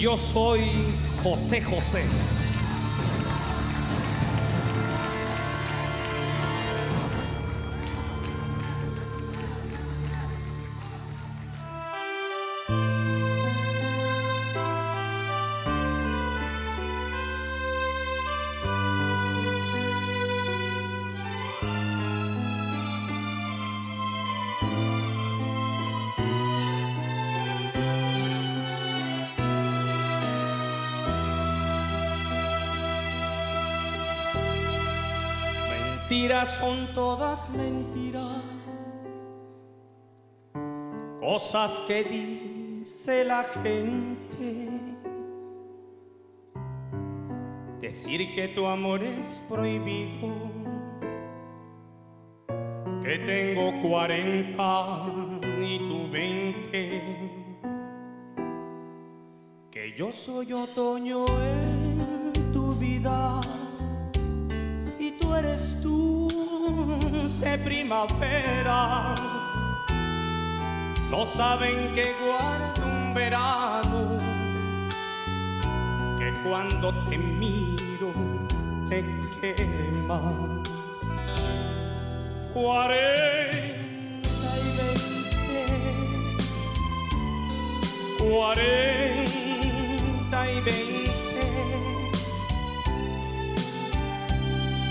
Yo soy José José. Son todas mentiras. Cosas que dice la gente. Decir que tu amor es prohibido. Que tengo 40 y tú 20. Que yo soy otoño en tu vida y tú eres dulce primavera. No saben que guardo un verano, que cuando te miro te quema. Cuarenta y veinte, cuarenta y veinte.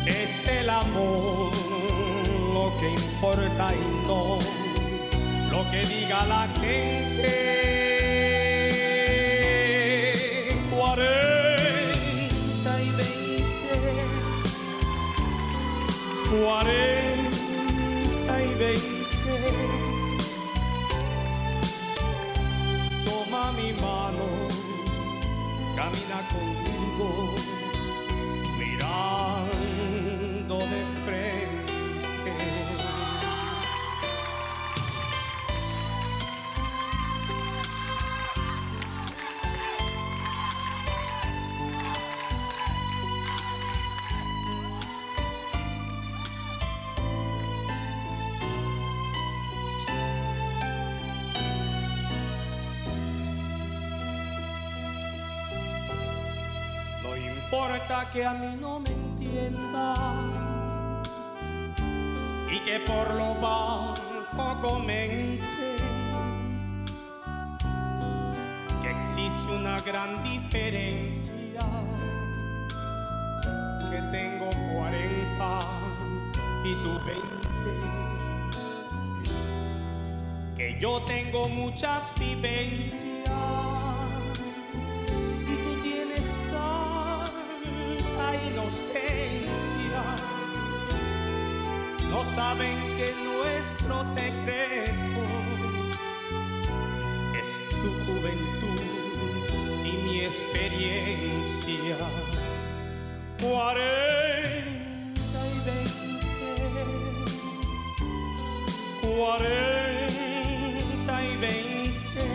Es el amor lo que importa y no lo que diga la gente. Cuarenta y veinte, cuarenta y veinte. Toma mi mano, camina conmigo que a mí no me entienda. Y que por lo bajo comente que existe una gran diferencia, que tengo 40 y tú 20, que yo tengo muchas vivencias No saben que nuestro secreto es tu juventud y mi experiencia. Cuarenta y veinte, cuarenta y veinte.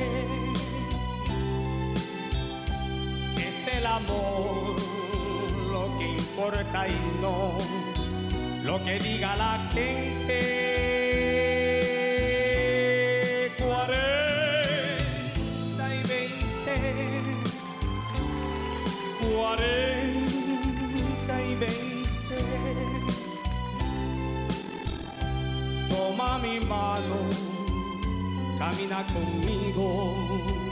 Es el amor importa y lo que diga la gente. Cuarenta y veinte, cuarenta y veinte. Toma mi mano, camina conmigo.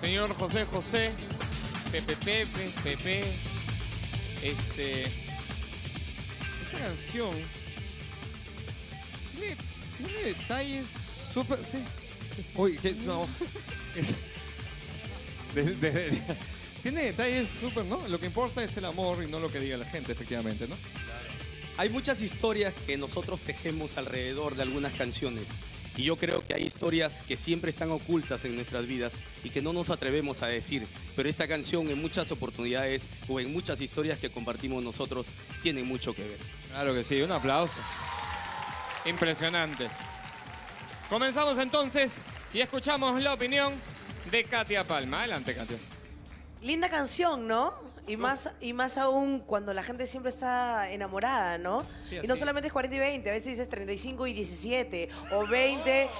Señor José José, Pepe Pepe, Pepe, este. Esta canción tiene, tiene detalles súper. Sí. Uy, que. No. Es- de- de- de- tiene detalles súper, ¿no? Lo que importa es el amor y no lo que diga la gente, efectivamente, ¿no? Hay muchas historias que nosotros tejemos alrededor de algunas canciones Y yo creo que hay historias que siempre están ocultas en nuestras vidas y que no nos atrevemos a decir. Pero esta canción en muchas oportunidades o en muchas historias que compartimos nosotros tiene mucho que ver. Claro que sí, un aplauso. Impresionante. Comenzamos entonces y escuchamos la opinión de Katia Palma. Adelante, Katia. Linda canción, ¿no? Y más, y más aún cuando la gente siempre está enamorada, ¿no? Sí, y no solamente es 40 y 20, a veces dices 35 y 17 o 20.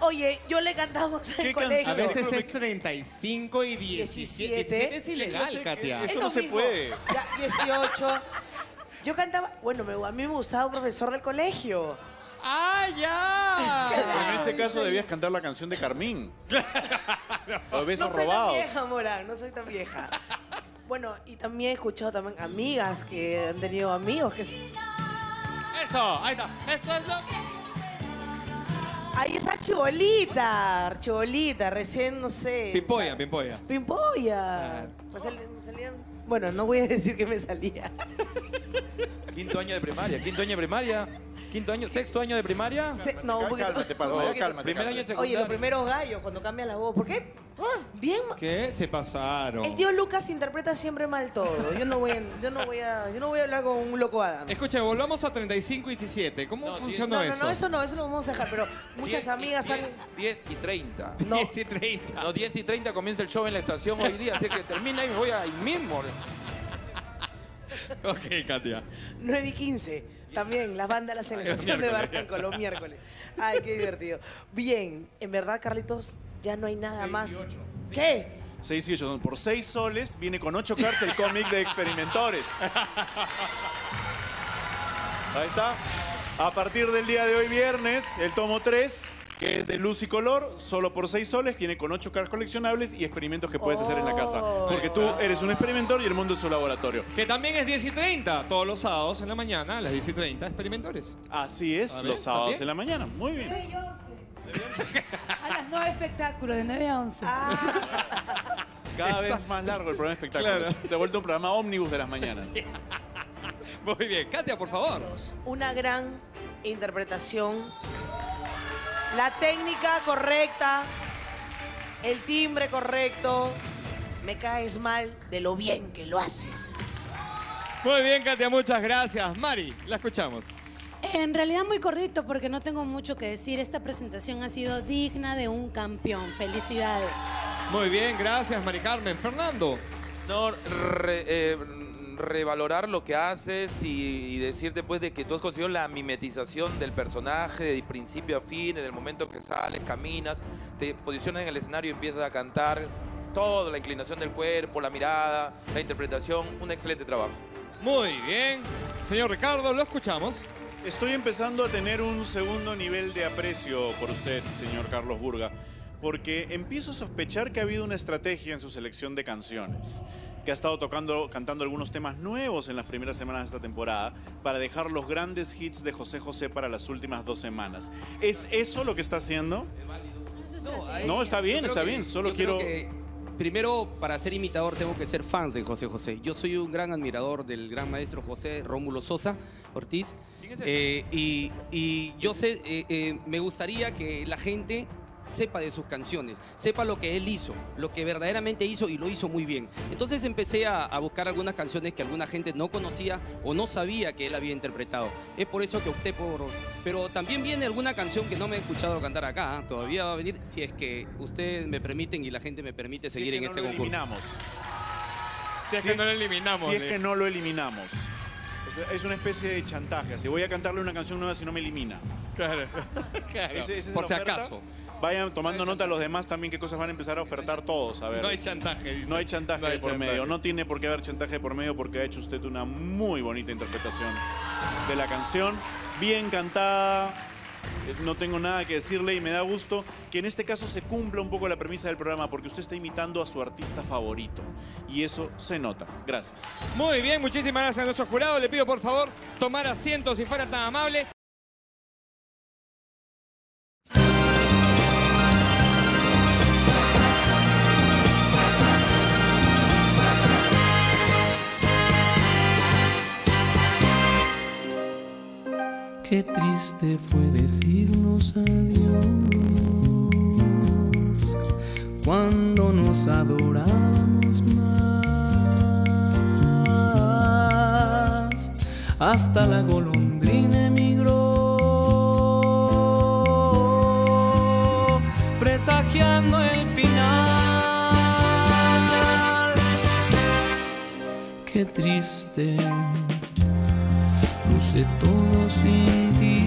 Oye, yo le cantamos en ¿Qué colegio. A veces es 35 y 17. 17 es ilegal, Katia. Es Eso lo no se puede. Ya, 18. Yo cantaba, bueno, me- a mí me gustaba un profesor del colegio. ¡Ah, ya! En ese caso debías cantar la canción de Carmín. Los No besos soy robados. tan vieja, Morán, no soy tan vieja. Bueno, y también he escuchado también amigas que han tenido amigos que... Eso, ahí está. Esto es lo Ahí está Chibolita, Chibolita, recién, no sé. Pimpolla, pimpolla. Pimpolla. Pues me salían- Bueno, no voy a decir que me salía. Quinto año de primaria, quinto año de primaria, quinto año, sexto año de primaria. Se- no, un poquito. Cálmate, ya poquito. cálmate. Primer año de Oye, secundaria. los primeros gallos cuando cambia la voz. ¿Por qué? Ah, bien. ¿Qué? Se pasaron. El tío Lucas interpreta siempre mal todo. Yo no voy a, yo no voy a, yo no voy a hablar con un loco Adam. Escucha, volvamos a 35 y 17. ¿Cómo No, funciona No, no, eso? no, eso no, eso lo vamos a dejar. Pero muchas 10 y- amigas han. 10, 10 y 30. No. 10 y 30. No, 10 y 30 comienza el show en la estación hoy día, así que termina y me voy ahí mismo. Ok, Katia. 9 y 15. También, las bandas en la estación de Barranco los miércoles. Ay, qué divertido. Bien, en verdad, Carlitos, ya no hay nada más. ¿Qué? 6 y 8. Por 6 soles viene con 8 cartas el cómic de experimentores. Ahí está. A partir del día de hoy, viernes, el tomo 3, que es de luz y color, solo por 6 soles, viene con 8 cartas coleccionables y experimentos que puedes hacer en la casa. Oh. Porque tú eres un experimentor y el mundo es un laboratorio. Que también es 10 y 30. Todos los sábados en la mañana, a las 10 y 30, experimentores. Así es, los ¿está sábados en la mañana. Muy bien. 9 y 11. A las 9 espectáculos, de 9 a 11. Cada vez más largo el programa de espectáculos. Claro. Se ha vuelto un programa ómnibus de las mañanas. Muy bien. Katia, por favor. Una gran interpretación. La técnica correcta. El timbre correcto. Me caes mal de lo bien que lo haces. Muy bien, Katia, muchas gracias. Mari, la escuchamos. En realidad muy cortito porque no tengo mucho que decir. Esta presentación ha sido digna de un campeón. Felicidades. Muy bien, gracias, Mari Carmen. Fernando. No, re- eh, revalorar lo que haces y, y decirte pues de que tú has conseguido la mimetización del personaje de principio a fin, en el momento que sales, caminas, te posicionas en el escenario y empiezas a cantar. Todo, la inclinación del cuerpo, la mirada, la interpretación, un excelente trabajo. Muy bien. Señor Ricardo, lo escuchamos. Estoy empezando a tener un segundo nivel de aprecio por usted, señor Carlos Burga, porque empiezo a sospechar que ha habido una estrategia en su selección de canciones, que ha estado tocando, cantando algunos temas nuevos en las primeras semanas de esta temporada para dejar los grandes hits de José José para las últimas dos semanas. ¿Es eso lo que está haciendo? No, está bien, está que- bien, solo quiero- que primero, para ser imitador, tengo que ser fans de José José. Yo soy un gran admirador del gran maestro José Rómulo Sosa Ortiz. Eh, y, y yo sé, eh, eh, me gustaría que la gente sepa de sus canciones, sepa lo que él hizo, lo que verdaderamente hizo y lo hizo muy bien. Entonces empecé a, a buscar algunas canciones que alguna gente no conocía o no sabía que él había interpretado. Es por eso que opté por... Pero también viene alguna canción que no me he escuchado cantar acá, ¿ah? todavía va a venir si es que ustedes me permiten y la gente me permite Si seguir es que en no este lo concurso. eliminamos. Si es Si- que no lo eliminamos. Si es que no lo eliminamos. Es una especie de chantaje. Así voy a cantarle una canción nueva si no me elimina. Claro. Claro. Ese- esa es Por si oferta. acaso. Vayan tomando nota los demás también qué cosas van a empezar a ofertar todos. A ver. No hay chantaje. dice. No hay chantaje No hay por chantaje. medio. No tiene por qué haber chantaje por medio porque ha hecho usted una muy bonita interpretación de la canción. Bien cantada. Eh, No tengo nada que decirle y me da gusto que en este caso se cumpla un poco la premisa del programa porque usted está imitando a su artista favorito. Y eso se nota. Gracias. Muy bien, muchísimas gracias a nuestro jurado. Le pido por favor tomar asiento si fuera tan amable. Qué triste fue decirnos adiós cuando nos adorábamos más. Hasta la golondrina emigró, presagiando el final. Qué triste sé todo sin ti.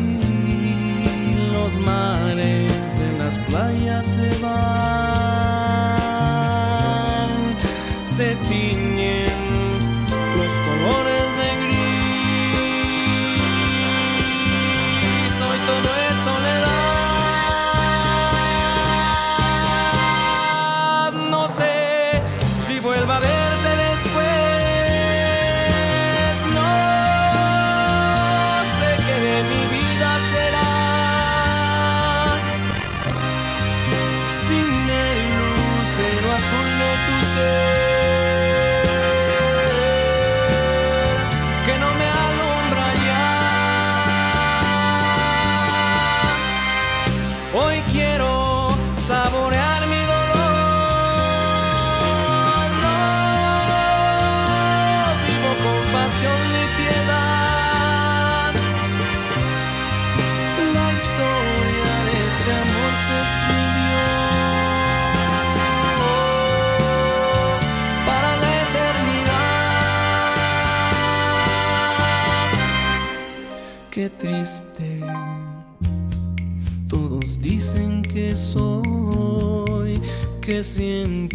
Los mares de las playas se van, se tiñen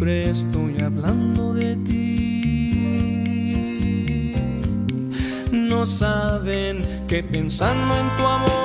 siempre estoy hablando de ti. No saben que pensando en tu amor.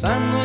pensando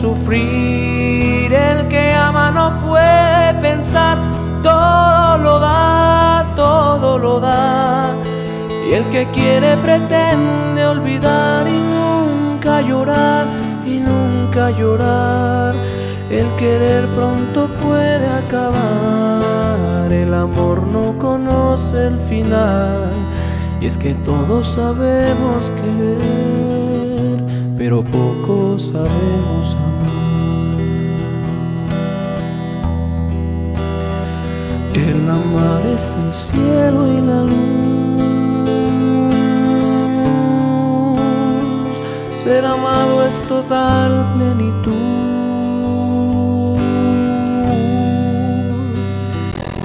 sufrir. El que ama no puede pensar, todo lo da, todo lo da. Y el que quiere pretende olvidar y nunca llorar y nunca llorar. El querer pronto puede acabar, el amor no conoce el final. Y es que todos sabemos querer, pero poco sabemos amar. El amar es el cielo y la luz. Ser amado es total plenitud.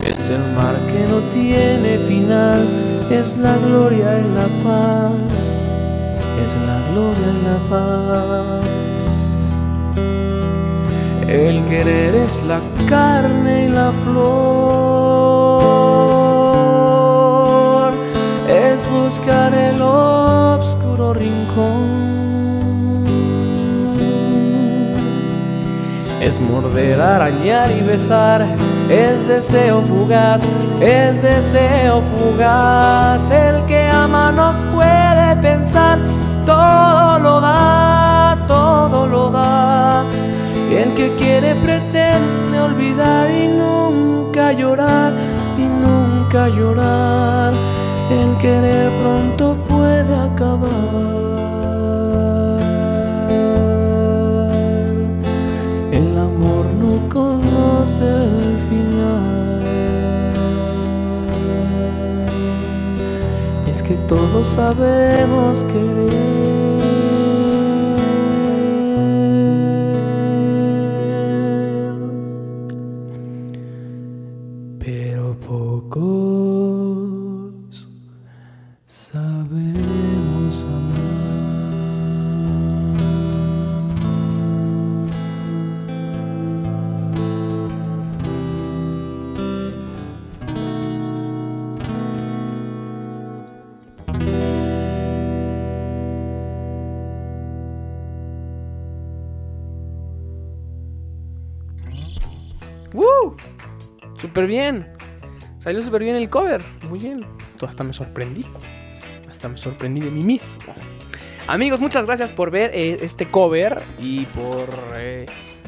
Es el mar que no tiene final, es la gloria y la paz. Es la gloria y la paz. El querer es la carne y la flor. El obscuro rincón. Es morder, arañar y besar. Es deseo fugaz, es deseo fugaz. El que ama no puede pensar. Todo lo da, todo lo da. El que quiere pretende olvidar y nunca llorar y nunca llorar. El querer pronto puede acabar. El amor no conoce el final. Es que todos sabemos querer. Súper bien. Salió súper bien el cover. Muy bien. Hasta me sorprendí. Hasta me sorprendí de mí mismo. Amigos, muchas gracias por ver eh, este cover y por eh,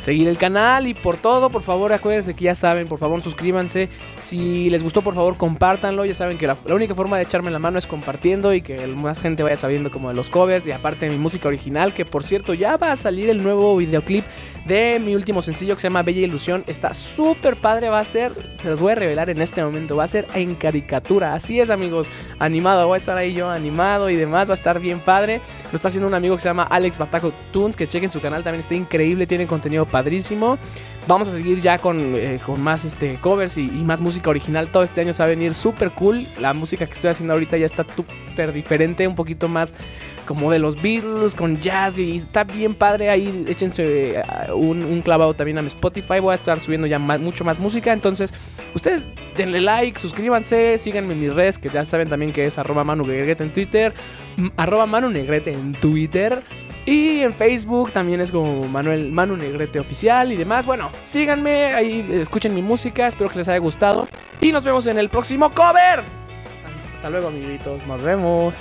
seguir el canal y por todo. Por favor, acuérdense que ya saben, por favor, suscríbanse. Si les gustó, por favor, compártanlo. Ya saben que la, única forma de echarme la mano es compartiendo y que más gente vaya sabiendo como de los covers y aparte de mi música original, que por cierto ya va a salir el nuevo videoclip de mi último sencillo que se llama Bella Ilusión. Está súper padre, va a ser, se los voy a revelar en este momento, va a ser en caricatura. Así es, amigos, animado, voy a estar ahí yo animado y demás, va a estar bien padre. Lo está haciendo un amigo que se llama Alex Bataco Tunes, que chequen su canal, también está increíble, tiene contenido padrísimo. Vamos a seguir ya con, eh, con más este, covers y, más música original. Todo este año se va a venir súper cool. La música que estoy haciendo ahorita ya está súper diferente, un poquito más como de los Beatles con jazz y está bien padre ahí échense eh, un, un clavado también a mi Spotify voy a estar subiendo ya más- mucho más música entonces ustedes denle like suscríbanse síganme en mis redes que ya saben también que es arroba Manu Negrete en Twitter arroba Manu Negrete en Twitter y en Facebook también es como Manuel Manu Negrete oficial y demás. Bueno síganme ahí escuchen mi música espero que les haya gustado. Y nos vemos en el próximo cover. Hasta luego amiguitos nos vemos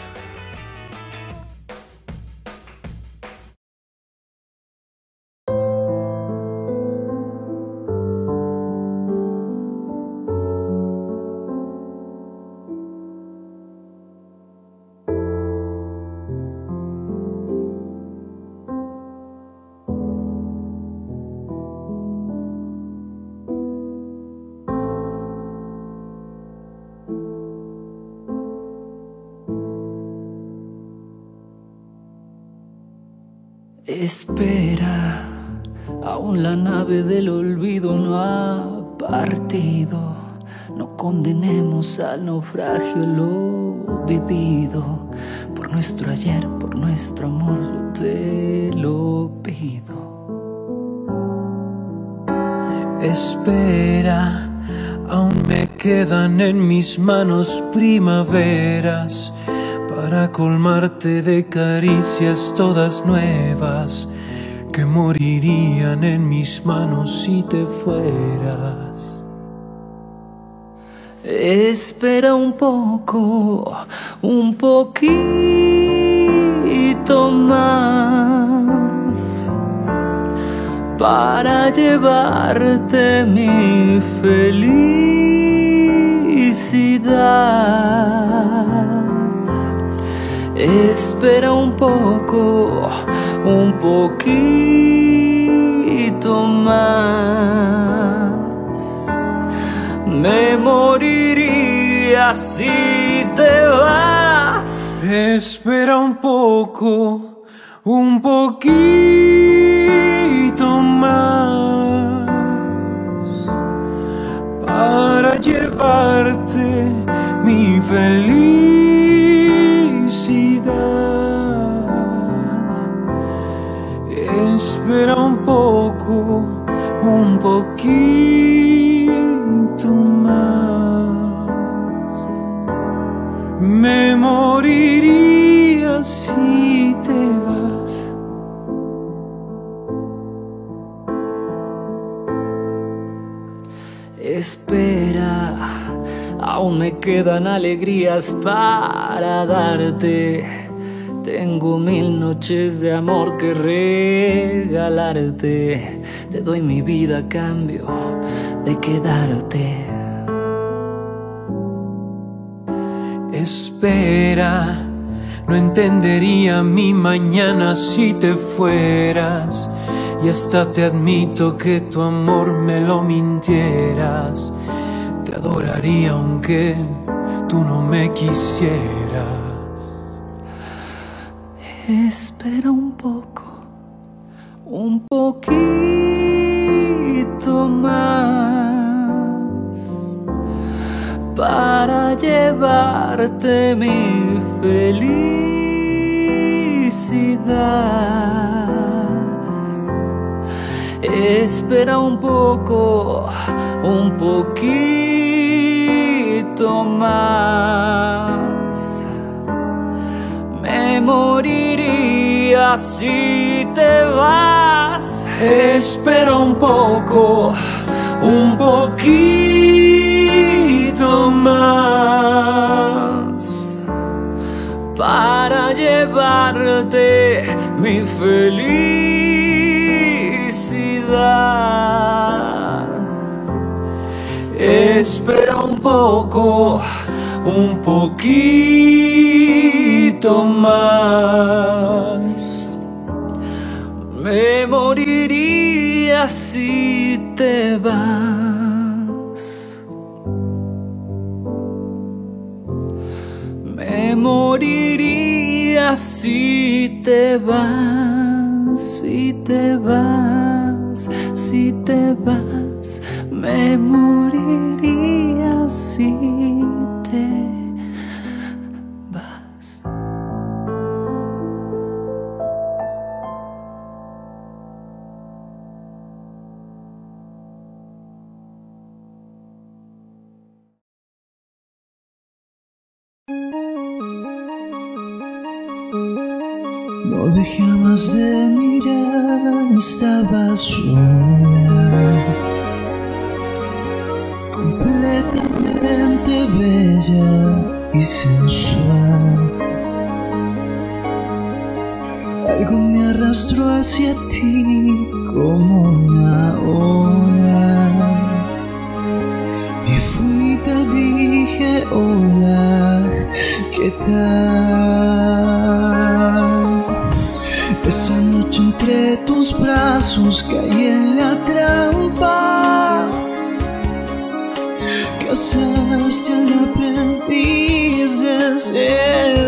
Espera, aún la nave del olvido no ha partido. No condenemos al naufragio lo vivido. Por nuestro ayer, por nuestro amor, yo te lo pido. Espera, aún me quedan en mis manos primaveras para colmarte de caricias todas nuevas que morirían en mis manos si te fueras. Espera un poco, un poquito más para llevarte mi felicidad. Espera un poco, un poquito más. Me moriría si te vas. Espera un poco, un poquito más para llevarte mi Espera un poco, un poquito más. Me moriría si te vas. Espera, aún me quedan alegrías para darte. Tengo mil noches de amor que regalarte. Te doy mi vida a cambio de quedarte. Espera, no entendería mi mañana si te fueras. Y hasta te admito que tu amor me lo mintieras. Adoraría aunque tú no me quisieras. Espera un poco, un poquito más para llevarte mi felicidad. Espera un poco, un poquito más. Me moriría si te vas. Espera un poco, un poquito más para llevarte mi felicidad. Espera un poco, un poquito más. Me moriría si te vas. Me moriría si te vas, si te vas, si te vas. Me moriría si te vas. No dejabas de mirar, estaba sola, y sensual. Algo me arrastró hacia ti como una ola. Y fui y te dije, hola, ¿qué tal? Esa noche entre tus brazos caí en la de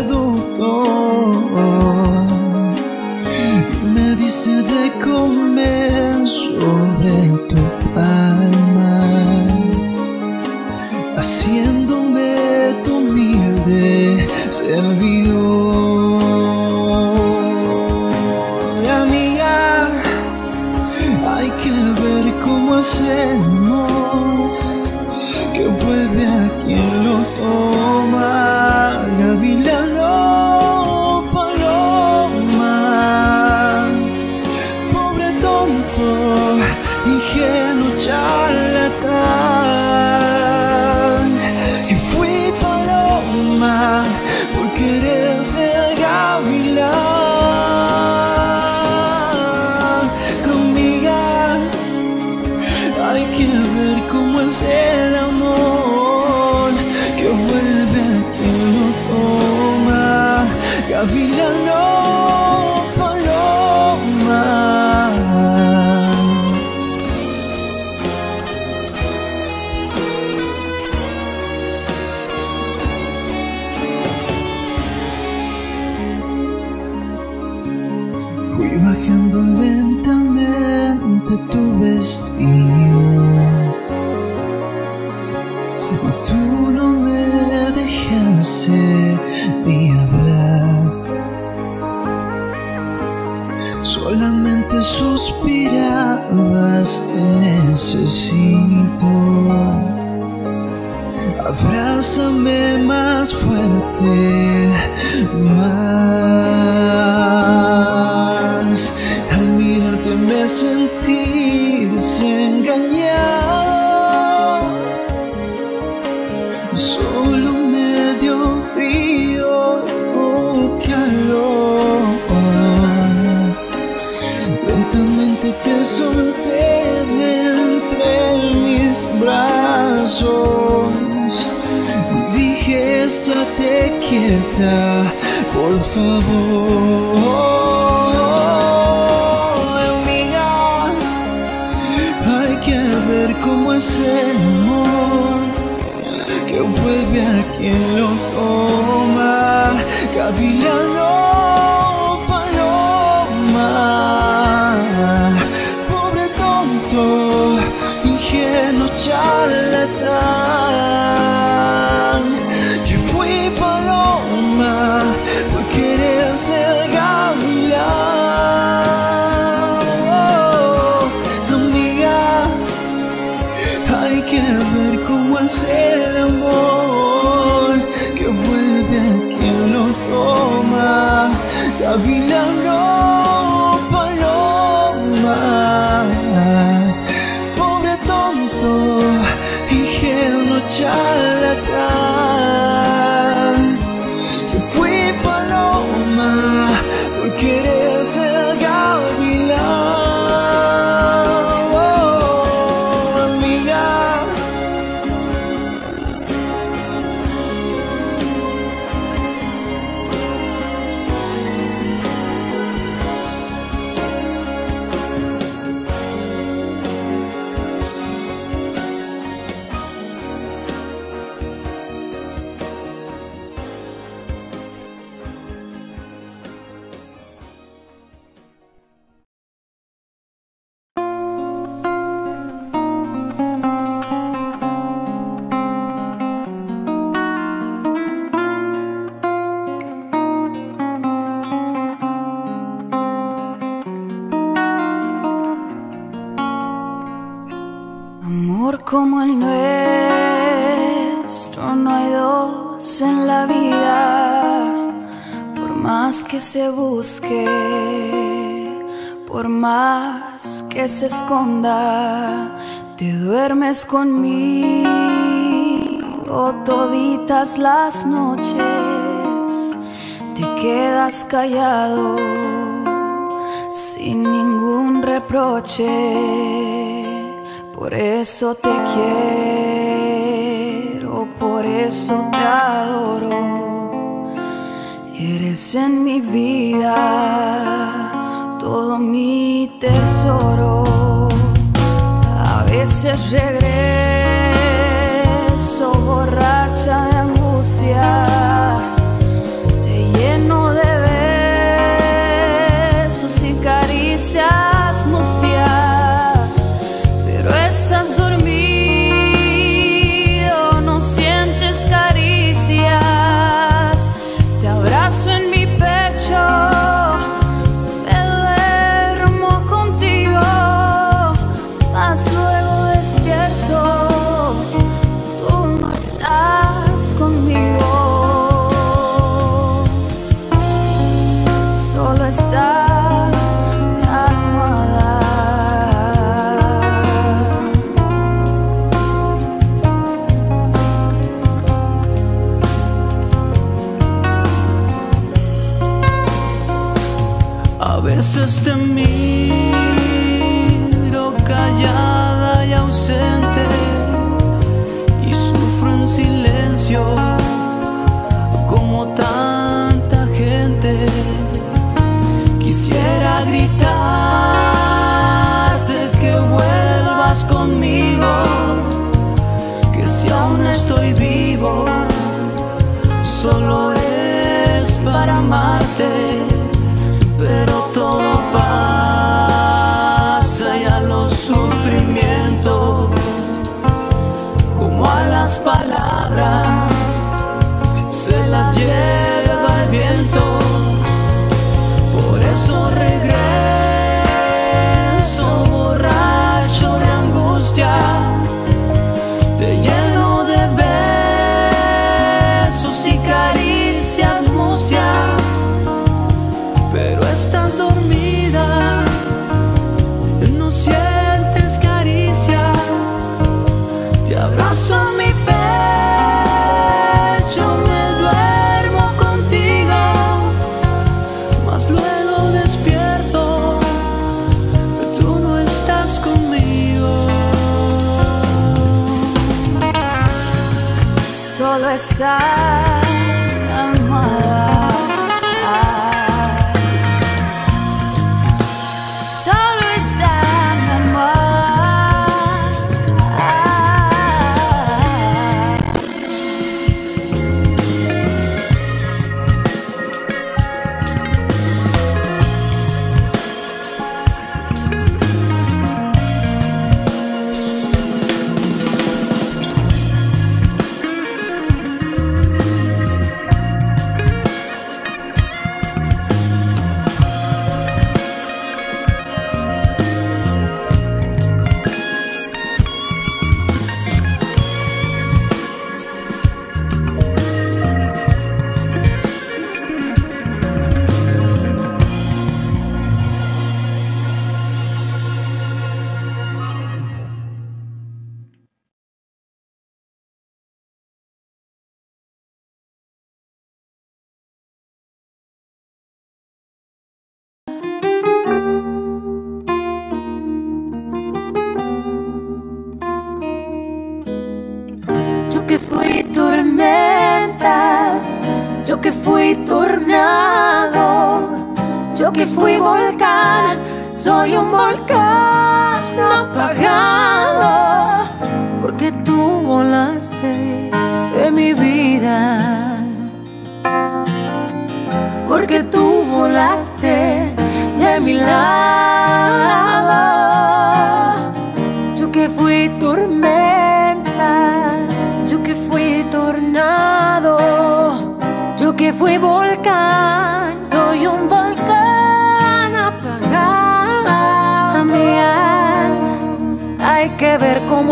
love you. conmigo toditas las noches, te quedas callado sin ningún reproche. Por eso te quiero, por eso te adoro. Eres en mi vida todo mi tesoro. A veces regreso Te lleno de besos y caricias. Pero todo pasa y a los sufrimientos, como a las palabras, se las lleva el viento. Por eso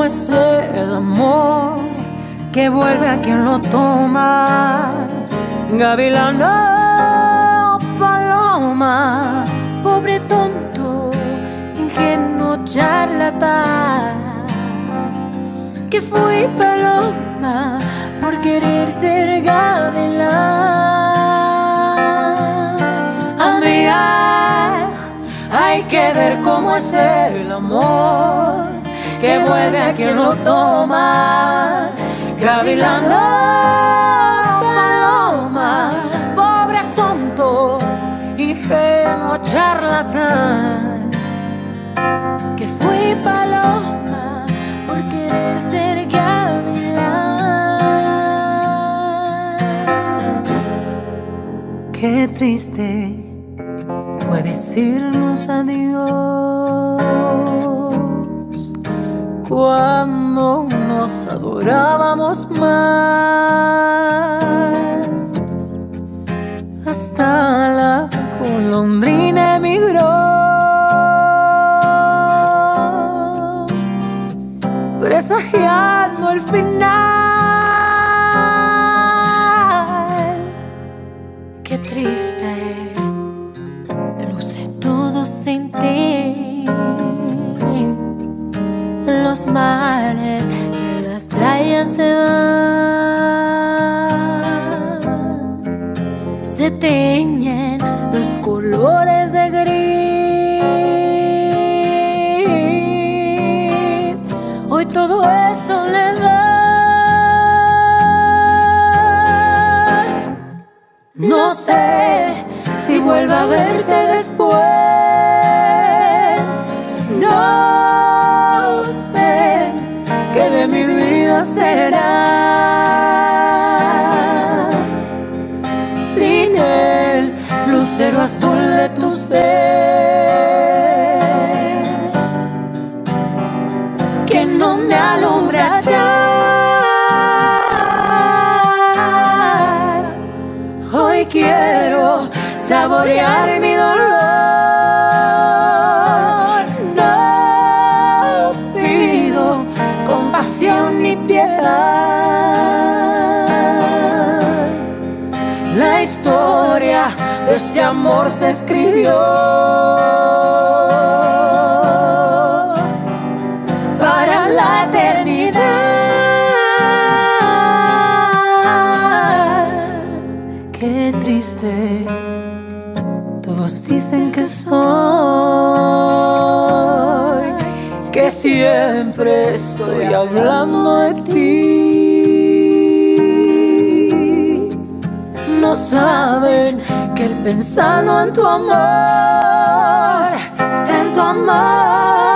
es el amor que vuelve a quien lo toma. Gavilano, paloma, Pobre tonto, ingenuo charlatán, que fui paloma por querer ser gavilán. amiga, hay que ver cómo es el amor que vuelve a quien lo toma. Gavilano, paloma, pobre tonto, ingenuo charlatán. que fui paloma por querer ser gavilán. Qué triste fue decirnos adiós cuando nos adorábamos más. Hasta la golondrina emigró, presagiando el final. Qué triste, luce todo sin ti. de las playas se van. Se teñen los colores de gris. Hoy todo es soledad. No sé si vuelva a verte después. Será sin el lucero azul de tu ser que no me alumbra ya. Hoy quiero saborear ese amor se escribió para la eternidad. Qué triste, todos dicen que soy, que siempre estoy hablando de ti. No saben que pensando en tu amor, en tu amor,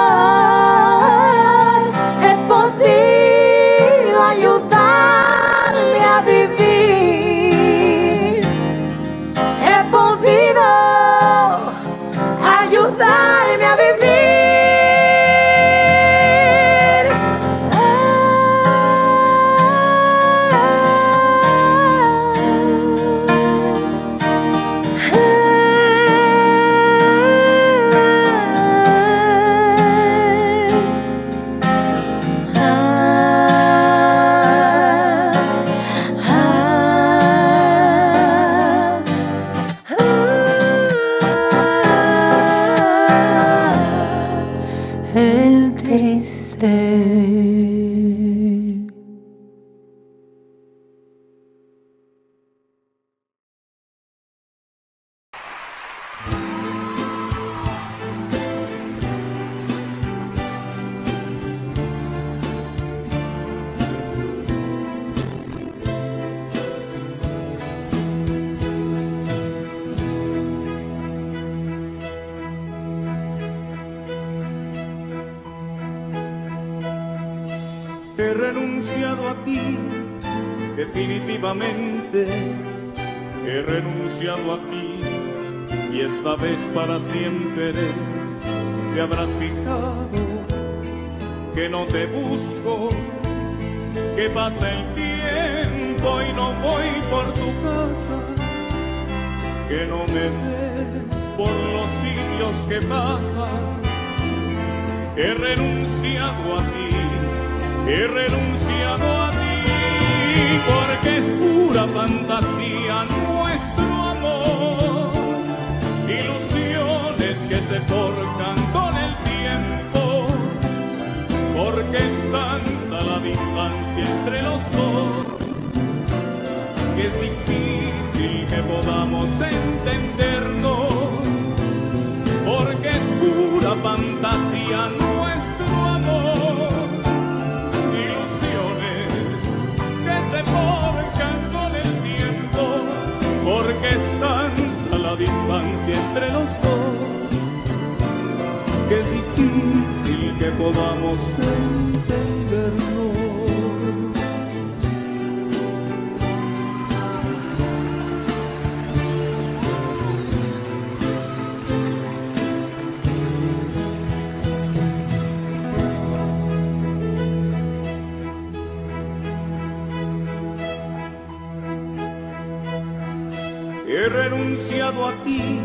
He renunciado a ti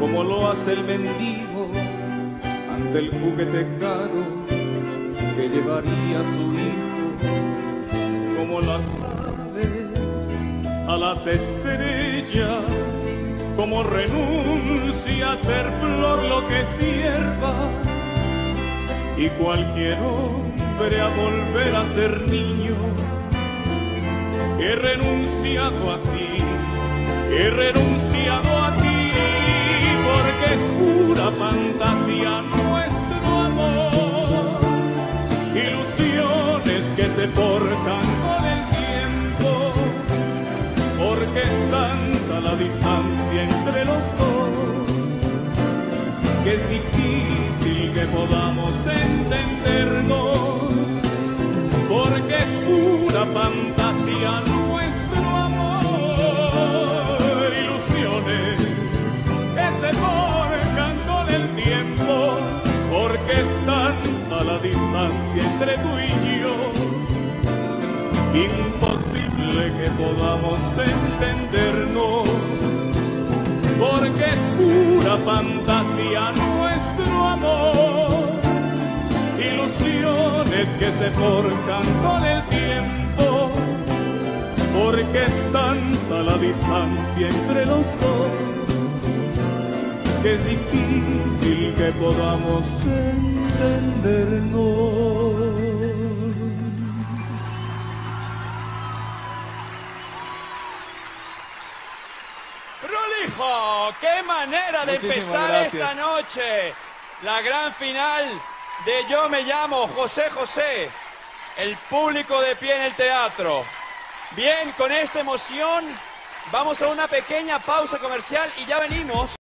como lo hace el mendigo ante el juguete caro que llevaría su hijo, como las aves a las estrellas, como renuncia a ser flor lo que sierva y cualquier hombre a volver a ser niño. He renunciado a ti he renunciado a ti porque es pura fantasía nuestro amor, ilusiones que se portan con el tiempo, porque es tanta la distancia entre los dos que es difícil que podamos entendernos, porque es pura fantasía distancia entre tú y yo, imposible que podamos entendernos porque es pura fantasía nuestro amor, ilusiones que se forjan con el tiempo, porque es tanta la distancia entre los dos, que es difícil que podamos entendernos. ¡Prolijo! ¡Qué manera de Muchísimas empezar gracias. esta noche! La gran final de Yo me llamo José José. El público de pie en el teatro. Bien, con esta emoción vamos a una pequeña pausa comercial y ya venimos.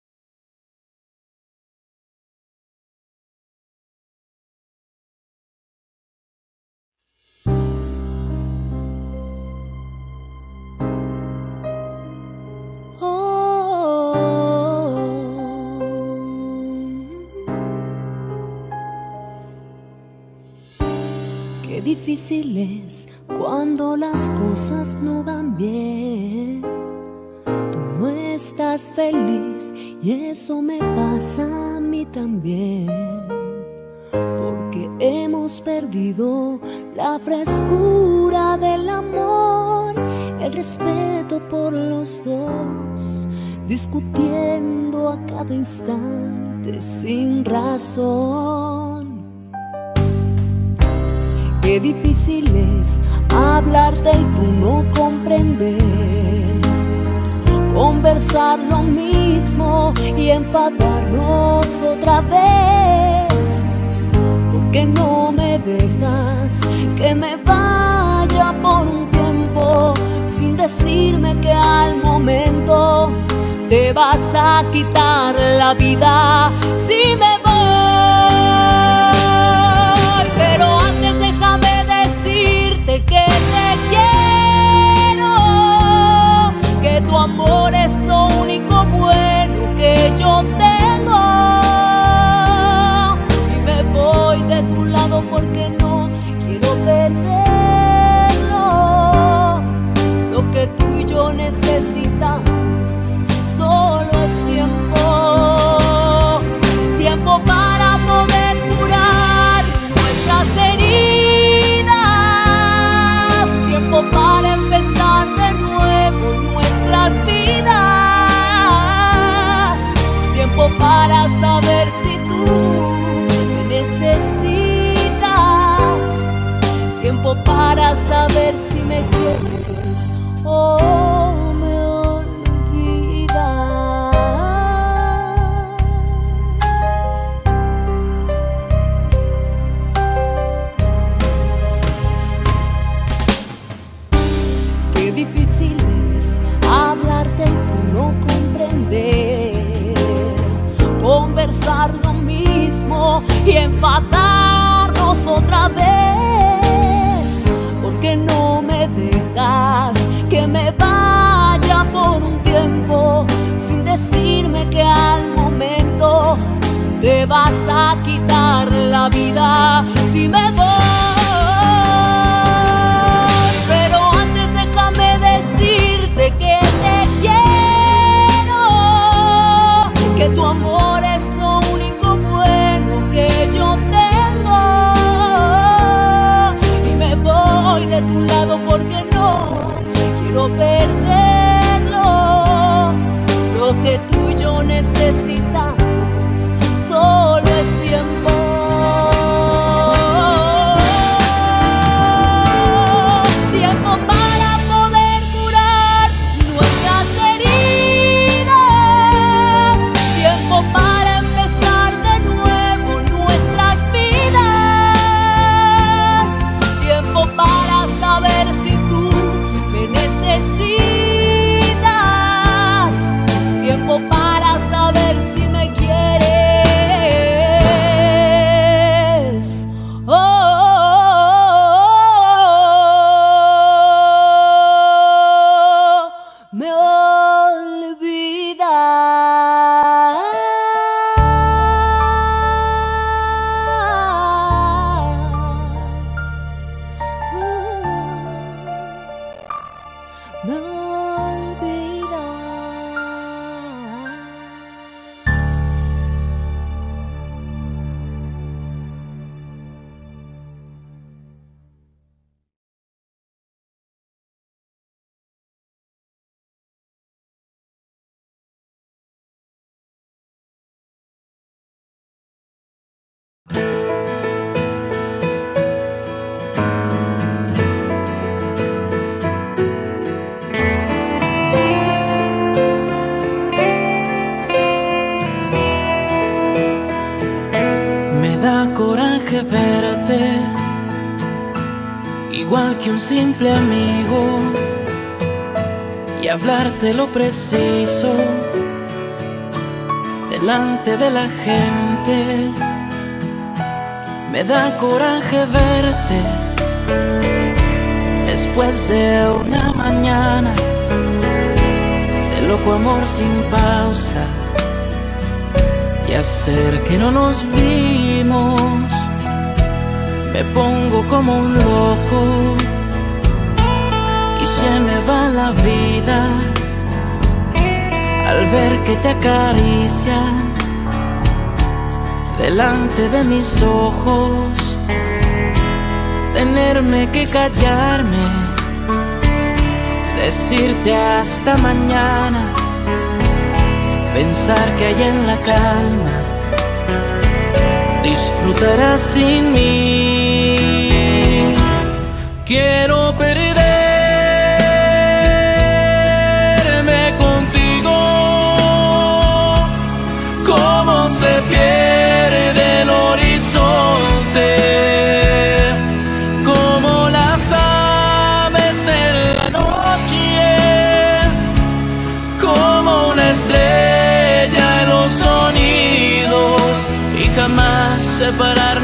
Qué difícil es cuando las cosas no van bien. Tú no estás feliz y eso me pasa a mí también. Porque hemos perdido la frescura del amor, el respeto por los dos, discutiendo a cada instante sin razón. Difícil es hablarte y tú no comprender. Conversar lo mismo y enfadarnos otra vez. Porque no me dejas que me vaya por un tiempo sin decirme que al momento te vas a quitar la vida si me que yo tengo. Para saber si tú me necesitas. Tiempo para saber si me quieres o Porque no me dejas que me vaya por un tiempo sin decirme que al momento te vas a quitar la vida si me voy. Amigo, y hablarte lo preciso delante de la gente. Me da coraje verte después de una mañana de loco amor sin pausa y hacer que no nos vimos. Me pongo como un loco se me va la vida al ver que te acarician delante de mis ojos. Tenerme que callarme, decirte hasta mañana pensar que allá en la calma disfrutarás sin mí. Quiero perderme jamás separarnos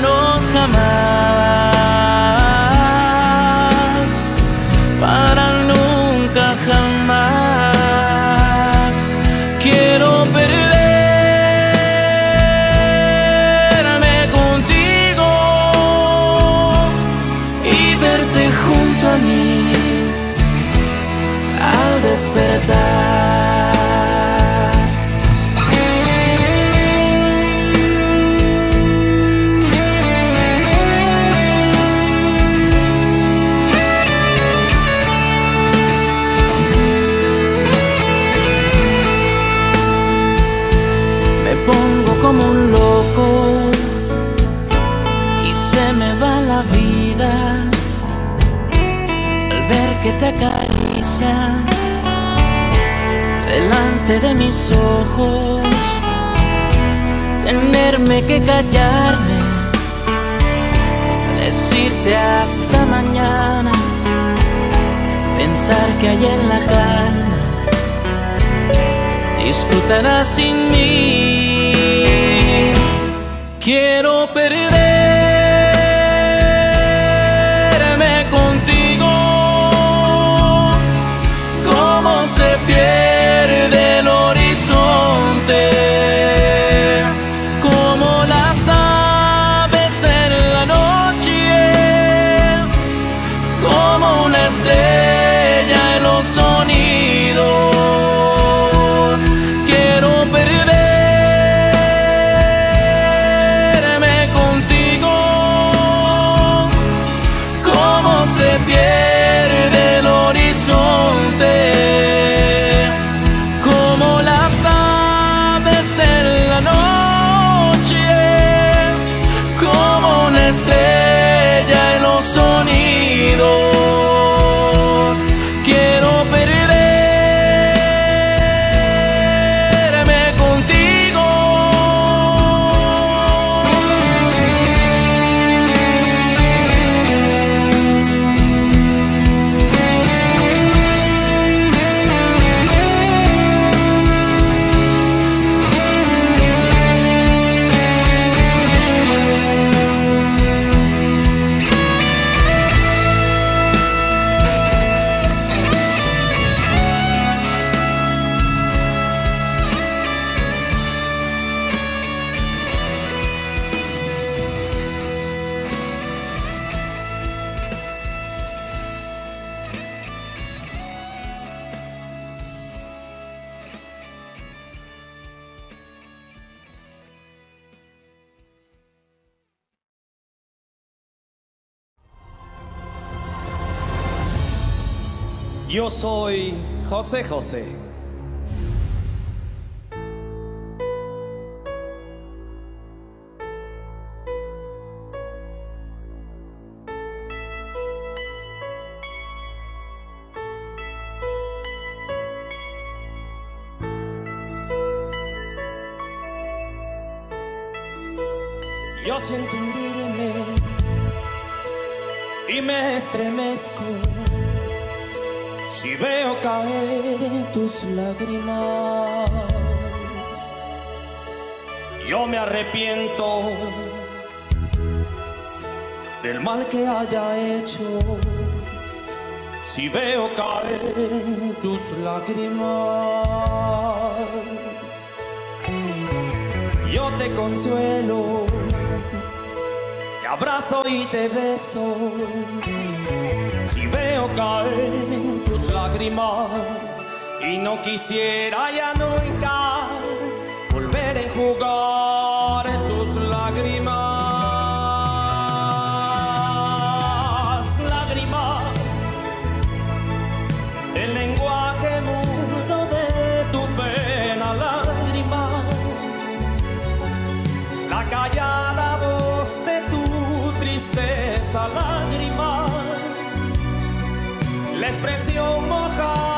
delante de mis ojos, tenerme que callarme, decirte hasta mañana, pensar que hay en la calma disfrutarás sin mí. Quiero perderme José del mal que haya hecho. Si veo caer tus lágrimas, yo te consuelo, te abrazo y te beso. Si veo caer tus lágrimas y no quisiera ya nunca volver a jugar tristeza, lágrimas. La expresión mojada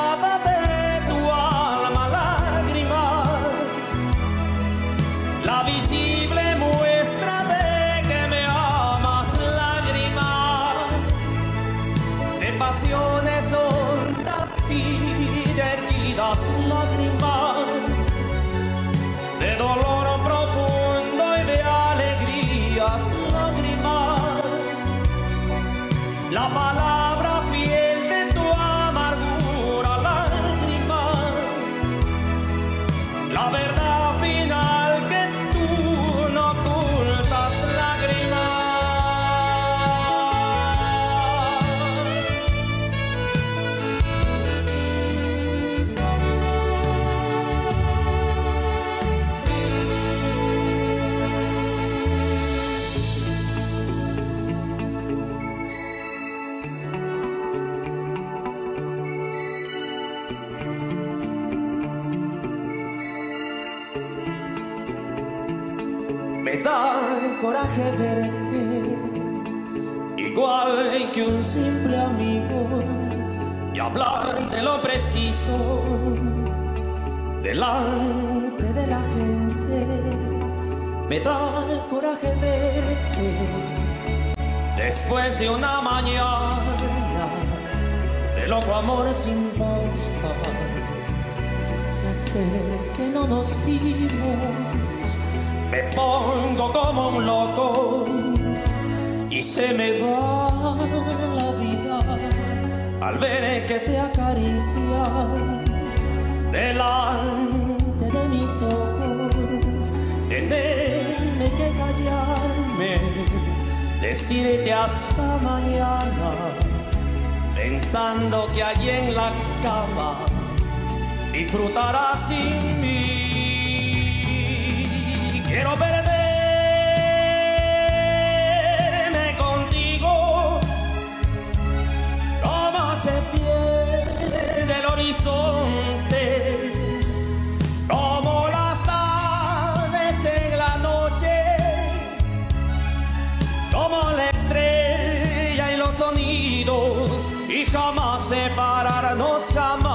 igual que un simple amigo y hablar de lo preciso delante de la gente. Me da coraje verte después de una mañana de loco amor sin pausa. Ya sé que no nos vimos me pongo como un loco y se me va la vida al ver que te acaricia delante de mis ojos. Tenerme que callarme, decirte hasta mañana, pensando que allí en la cama disfrutarás sin mí. Quiero perderme contigo, como se pierde el horizonte, como las aves en la noche, como la estrella y los sonidos, y jamás separarnos jamás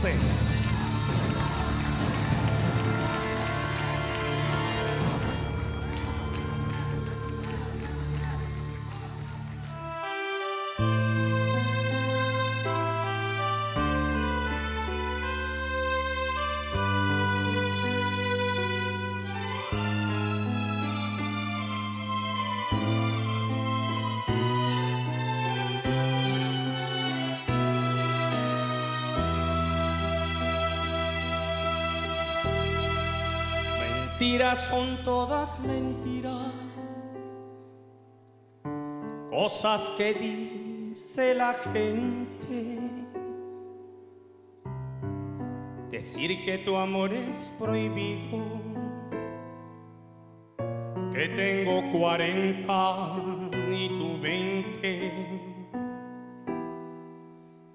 José Son todas mentiras. Cosas que dice la gente. Decir que tu amor es prohibido. Que tengo 40 y tú 20.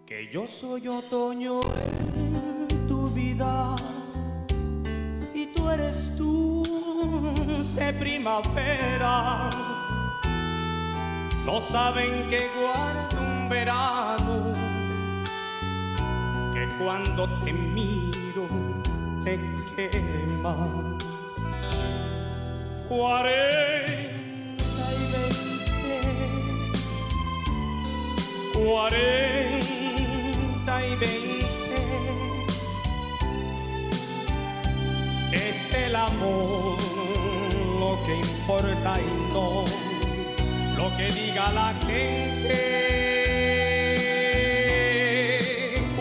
Que yo soy otoño en tu vida y tú eres dulce primavera. No saben que guardo un verano, que cuando te miro te quema. Cuarenta y veinte, cuarenta y veinte. Es el amor lo que importa y no lo que diga la gente.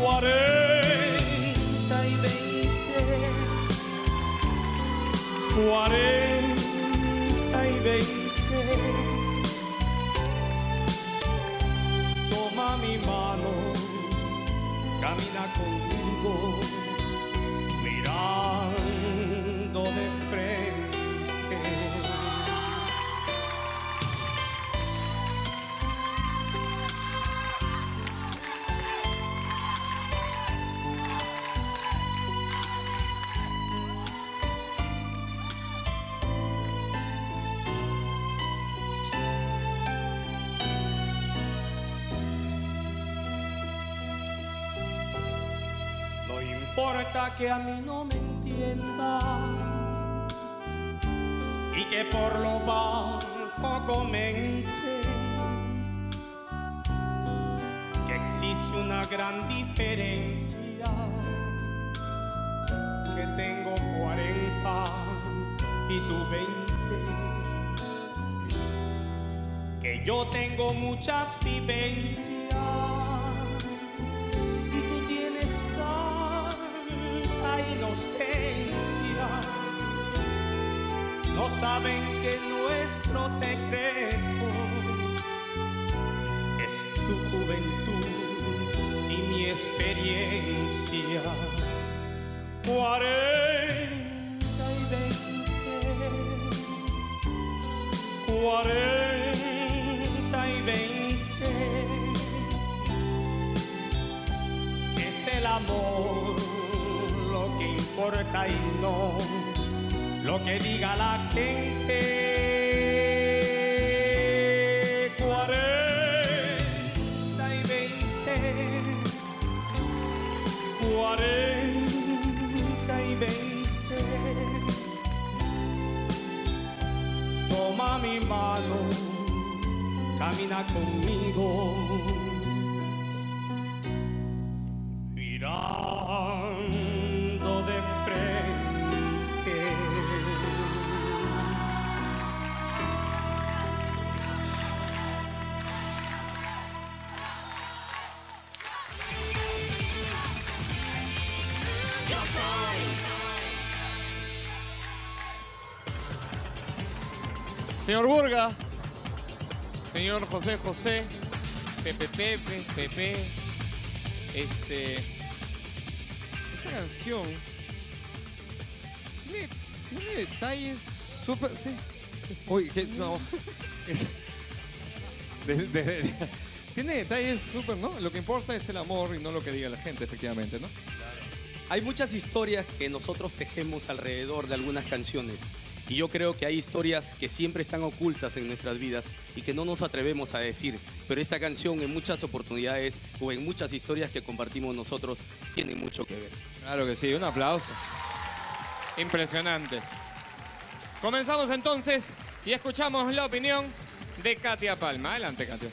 Cuarenta y veinte, cuarenta y veinte. Toma mi mano, camina conmigo que a mí no me entienda. Y que por lo bajo comente que existe una gran diferencia, que tengo 40 y tú 20, que yo tengo muchas vivencias nuestro secreto es tu juventud y mi experiencia. Cuarenta y veinte, cuarenta y veinte es el amor lo que importa y no lo que diga la gente. Señor Burga, señor José José, Pepe Pepe, Pepe, este, esta canción tiene, tiene detalles súper, sí, uy, que, no, es- de- de- de- tiene detalles súper, ¿no? Lo que importa es el amor y no lo que diga la gente, efectivamente, ¿no? Hay muchas historias que nosotros tejemos alrededor de algunas canciones. Y yo creo que hay historias que siempre están ocultas en nuestras vidas y que no nos atrevemos a decir. Pero esta canción en muchas oportunidades o en muchas historias que compartimos nosotros tiene mucho que ver. Claro que sí, un aplauso. Impresionante. Comenzamos entonces y escuchamos la opinión de Katia Palma. Adelante, Katia.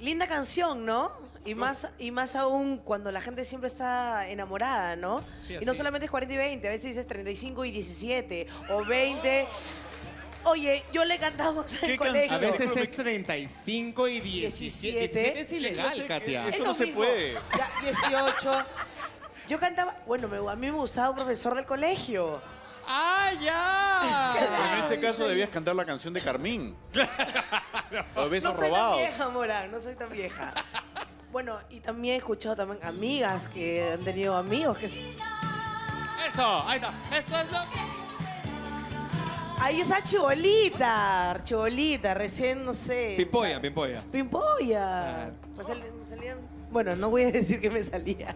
Linda canción, ¿no? Y más, y más aún cuando la gente siempre está enamorada, ¿no? Sí, y no solamente es 40 y 20, a veces dices 35 y 17 o 20. Oye, yo le cantamos en el colegio. A veces es 35 y 17. 17 es ilegal, Katia. Es lo mismo. Ya, 18. Yo cantaba, bueno, me- a mí me gustaba un profesor del colegio. ¡Ah, ya! En ese caso debías cantar la canción de Carmín. Los besos no soy robados. tan vieja, Morán, no soy tan vieja. Bueno, y también he escuchado también amigas que han tenido amigos que... Eso, ahí está. Esto es lo Ahí está Chibolita, Chibolita, recién, no sé... Pimpolla, pimpolla. Pimpolla. Me salían- Bueno, no voy a decir que me salía.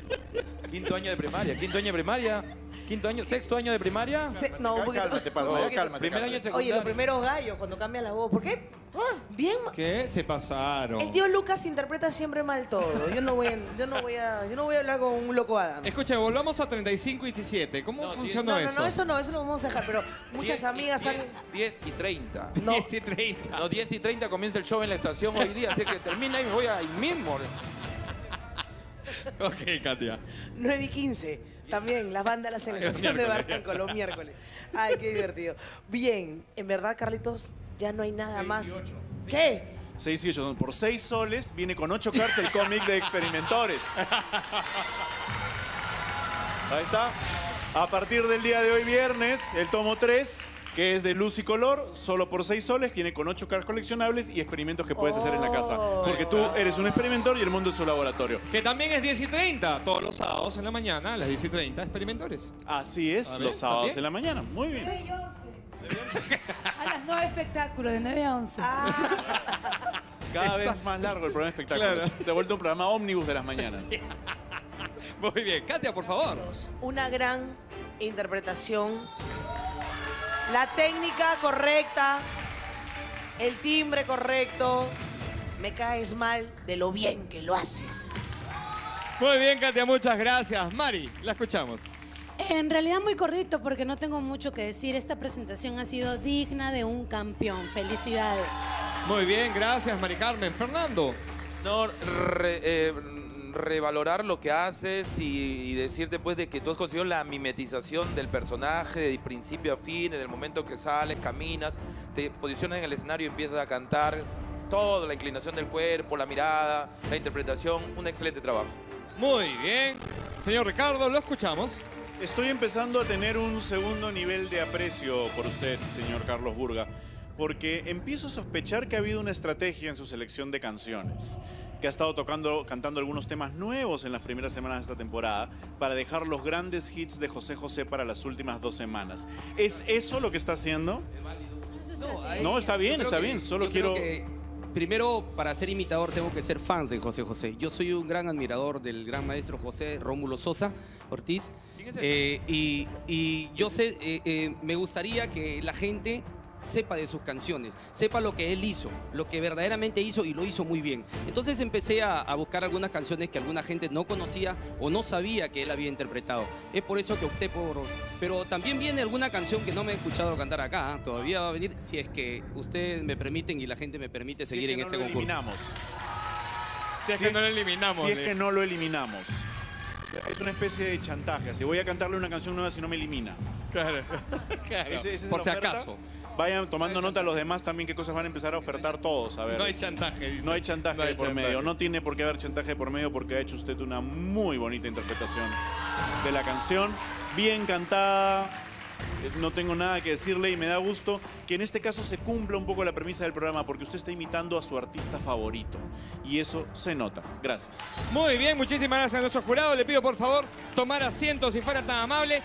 Quinto año de primaria, quinto año de primaria, quinto año, sexto año de primaria. Se- no, un poquito. Cálmate, Palma, ya cálmate. Primer año de Oye, secundaria. los primeros gallos, cuando cambia la voz. ¿Por qué? Ah, bien. ¿Qué? Se pasaron. El tío Lucas interpreta siempre mal todo. Yo no voy a, yo no voy a, yo no voy a hablar con un loco Adam. Escucha, volvamos a 35 y 17. ¿Cómo funciona No, no, eso? no, eso no, eso lo vamos a dejar, pero muchas 10 y- amigas han... 10, 10 y 30. No. 10 y 30. No, 10 y 30 comienza el show en la estación hoy día, así que termina y me voy ahí mismo. Ok, Katia. 9 y 15. También, las bandas en la estación de. Barranco los miércoles. Ay, qué divertido. Bien, en verdad, Carlitos, ya no hay nada más. ¿Qué? 6 y 8. Por 6 soles viene con 8 cartas el cómic de experimentores. Ahí está. A partir del día de hoy, viernes, el tomo 3, que es de luz y color, solo por 6 soles, viene con 8 cartas coleccionables y experimentos que puedes hacer en la casa. Oh. Porque tú eres un experimentor y el mundo es un laboratorio. Que también es 10 y 30. Todos los sábados en la mañana, a las 10 y 30, experimentores. Así es, los ¿está sábados en la mañana. Muy bien. A las 9 espectáculos, de 9 a 11. Cada vez más largo el programa de espectáculos. Claro. Se ha vuelto un programa ómnibus de las mañanas. Muy bien. Katia, por favor. Una gran interpretación. La técnica correcta. El timbre correcto. Me caes mal de lo bien que lo haces. Muy bien, Katia, muchas gracias. Mari, la escuchamos. En realidad muy cortito porque no tengo mucho que decir. Esta presentación ha sido digna de un campeón. Felicidades. Muy bien, gracias, Mari Carmen. Fernando. No, re- eh, revalorar lo que haces y, y decir después de que tú has conseguido la mimetización del personaje de principio a fin, en el momento que sales, caminas, te posicionas en el escenario y empiezas a cantar, toda la inclinación del cuerpo, la mirada, la interpretación, un excelente trabajo. Muy bien. Señor Ricardo, lo escuchamos. Estoy empezando a tener un segundo nivel de aprecio por usted, señor Carlos Burga, porque empiezo a sospechar que ha habido una estrategia en su selección de canciones, que ha estado tocando, cantando algunos temas nuevos en las primeras semanas de esta temporada para dejar los grandes hits de José José para las últimas dos semanas. ¿Es eso lo que está haciendo? No, está bien, Yo creo está que- bien, solo quiero- que primero, para ser imitador, tengo que ser fans de José José. Yo soy un gran admirador del gran maestro José Rómulo Sosa Ortiz. Eh, y, y yo sé, eh, eh, me gustaría que la gente sepa de sus canciones, sepa lo que él hizo, lo que verdaderamente hizo y lo hizo muy bien. Entonces empecé a, a buscar algunas canciones que alguna gente no conocía o no sabía que él había interpretado. Es por eso que opté por... Pero también viene alguna canción que no me he escuchado cantar acá, ¿ah? todavía va a venir si es que ustedes me permiten y la gente me permite Si es seguir que en no este lo concurso. eliminamos. Si es que no lo eliminamos. Si es que no lo eliminamos. Es una especie de chantaje. Así voy a cantarle una canción nueva si no me elimina. Claro. Claro, Ese- por si oferta. acaso. Vayan tomando nota los demás también qué cosas van a empezar a ofertar todos. A ver. No hay chantaje. dice. No hay chantaje No hay por chantaje. medio. No tiene por qué haber chantaje por medio porque ha hecho usted una muy bonita interpretación de la canción. Bien cantada. Eh, No tengo nada que decirle y me da gusto que en este caso se cumpla un poco la premisa del programa porque usted está imitando a su artista favorito. Y eso se nota. Gracias. Muy bien, muchísimas gracias a nuestro jurado. Le pido por favor tomar asiento si fuera tan amable.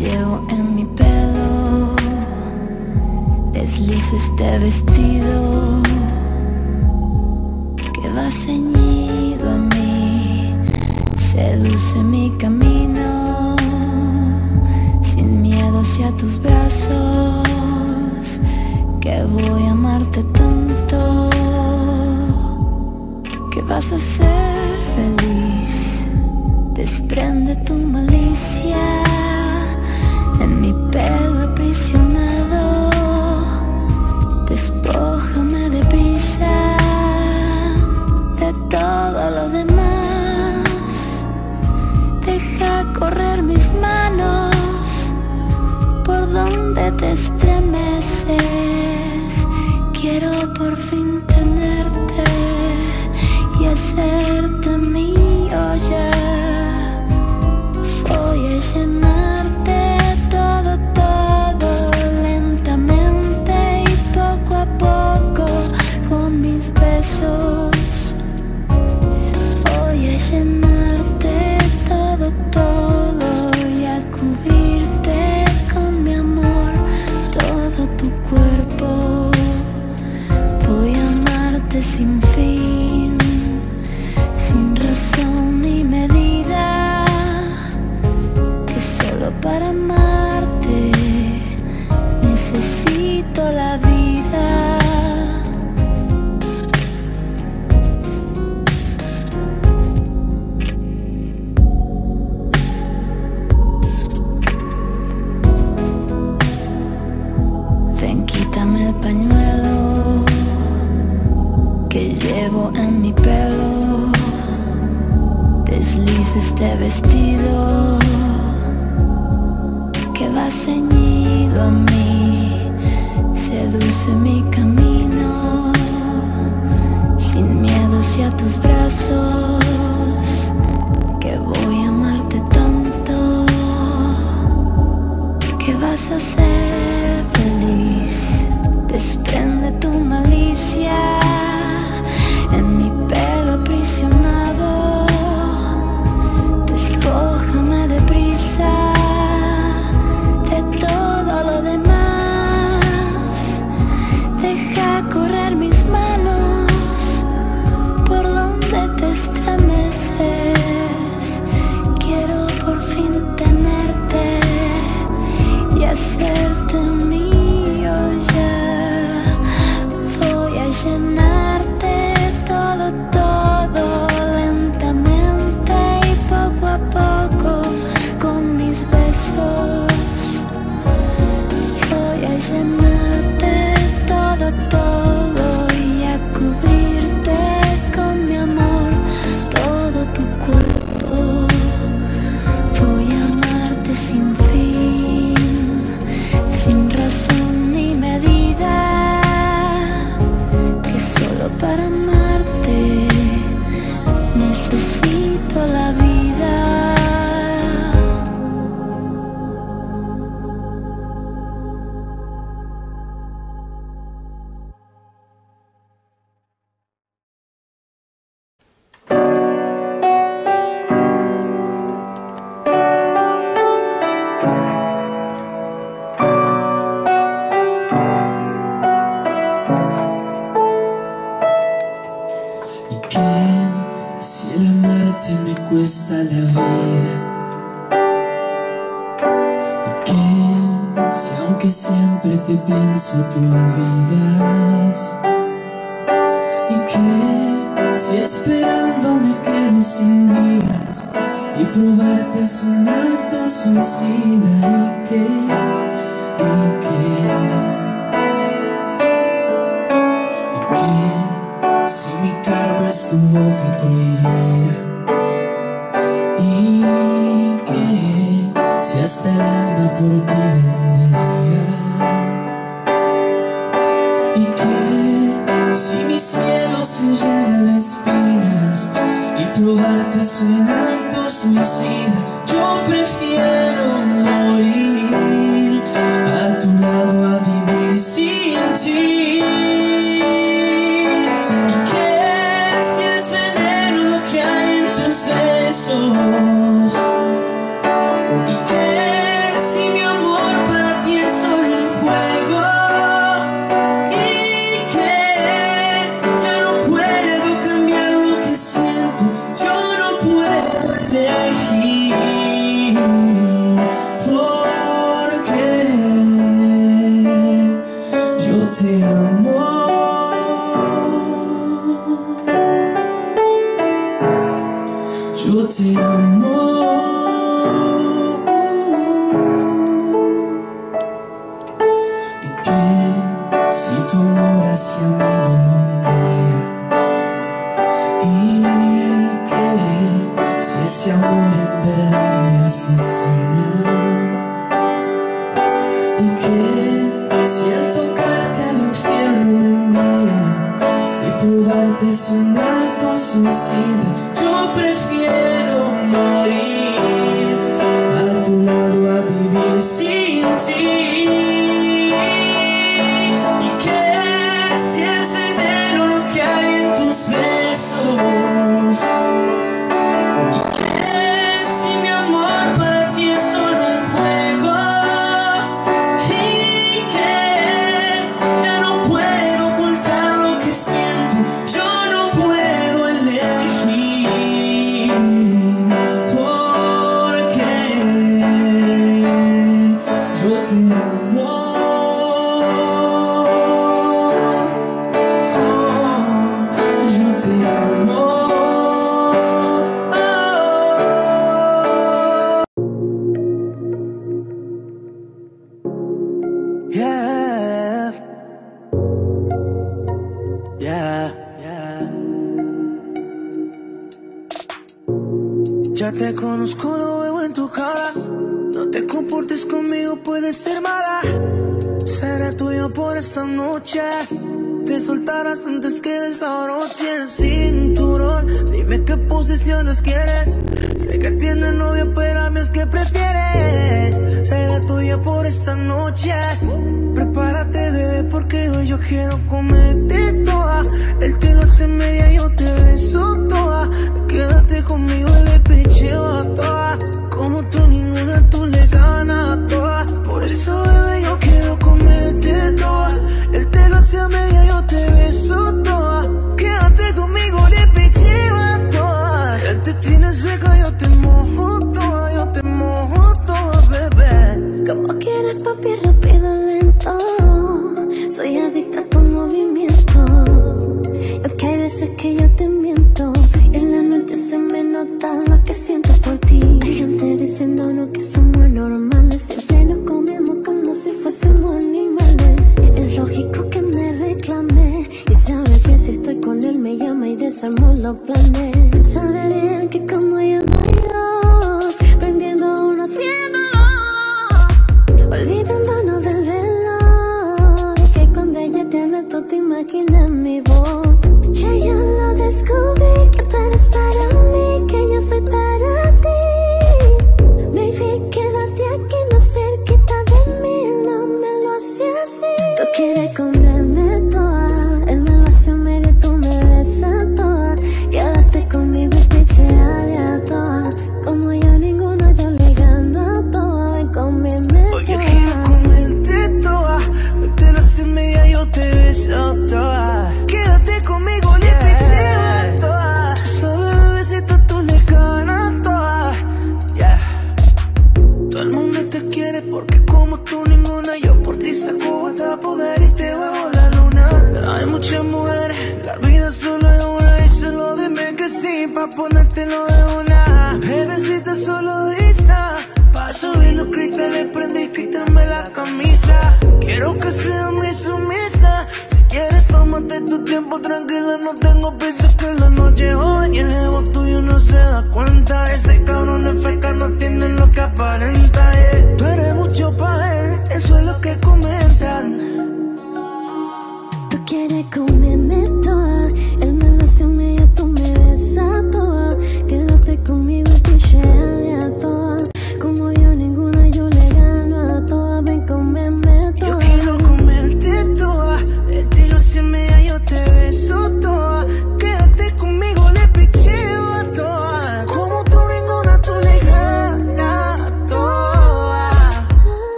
Llevo en mi pelo. Desliza este vestido que va ceñido a mí. Seduce mi camino sin miedo hacia tus brazos. Que voy a amarte tanto que vas a ser feliz. Desprende tu malicia en mi pelo aprisionado. Despójame deprisa de todo lo demás. Deja correr mis manos por donde te estremeces. Quiero por fin tenerte y hacerte mío ya. Voy a llenar Voy a llenarte todo, todo y a cubrirte con mi amor, todo tu cuerpo. Voy a amarte sin fin. devastated would have given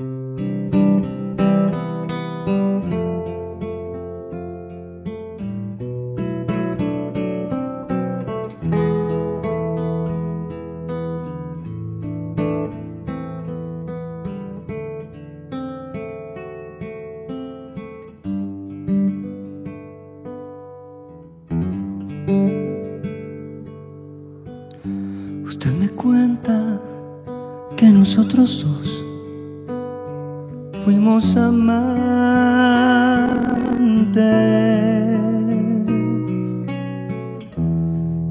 Usted me cuenta que nosotros somos amantes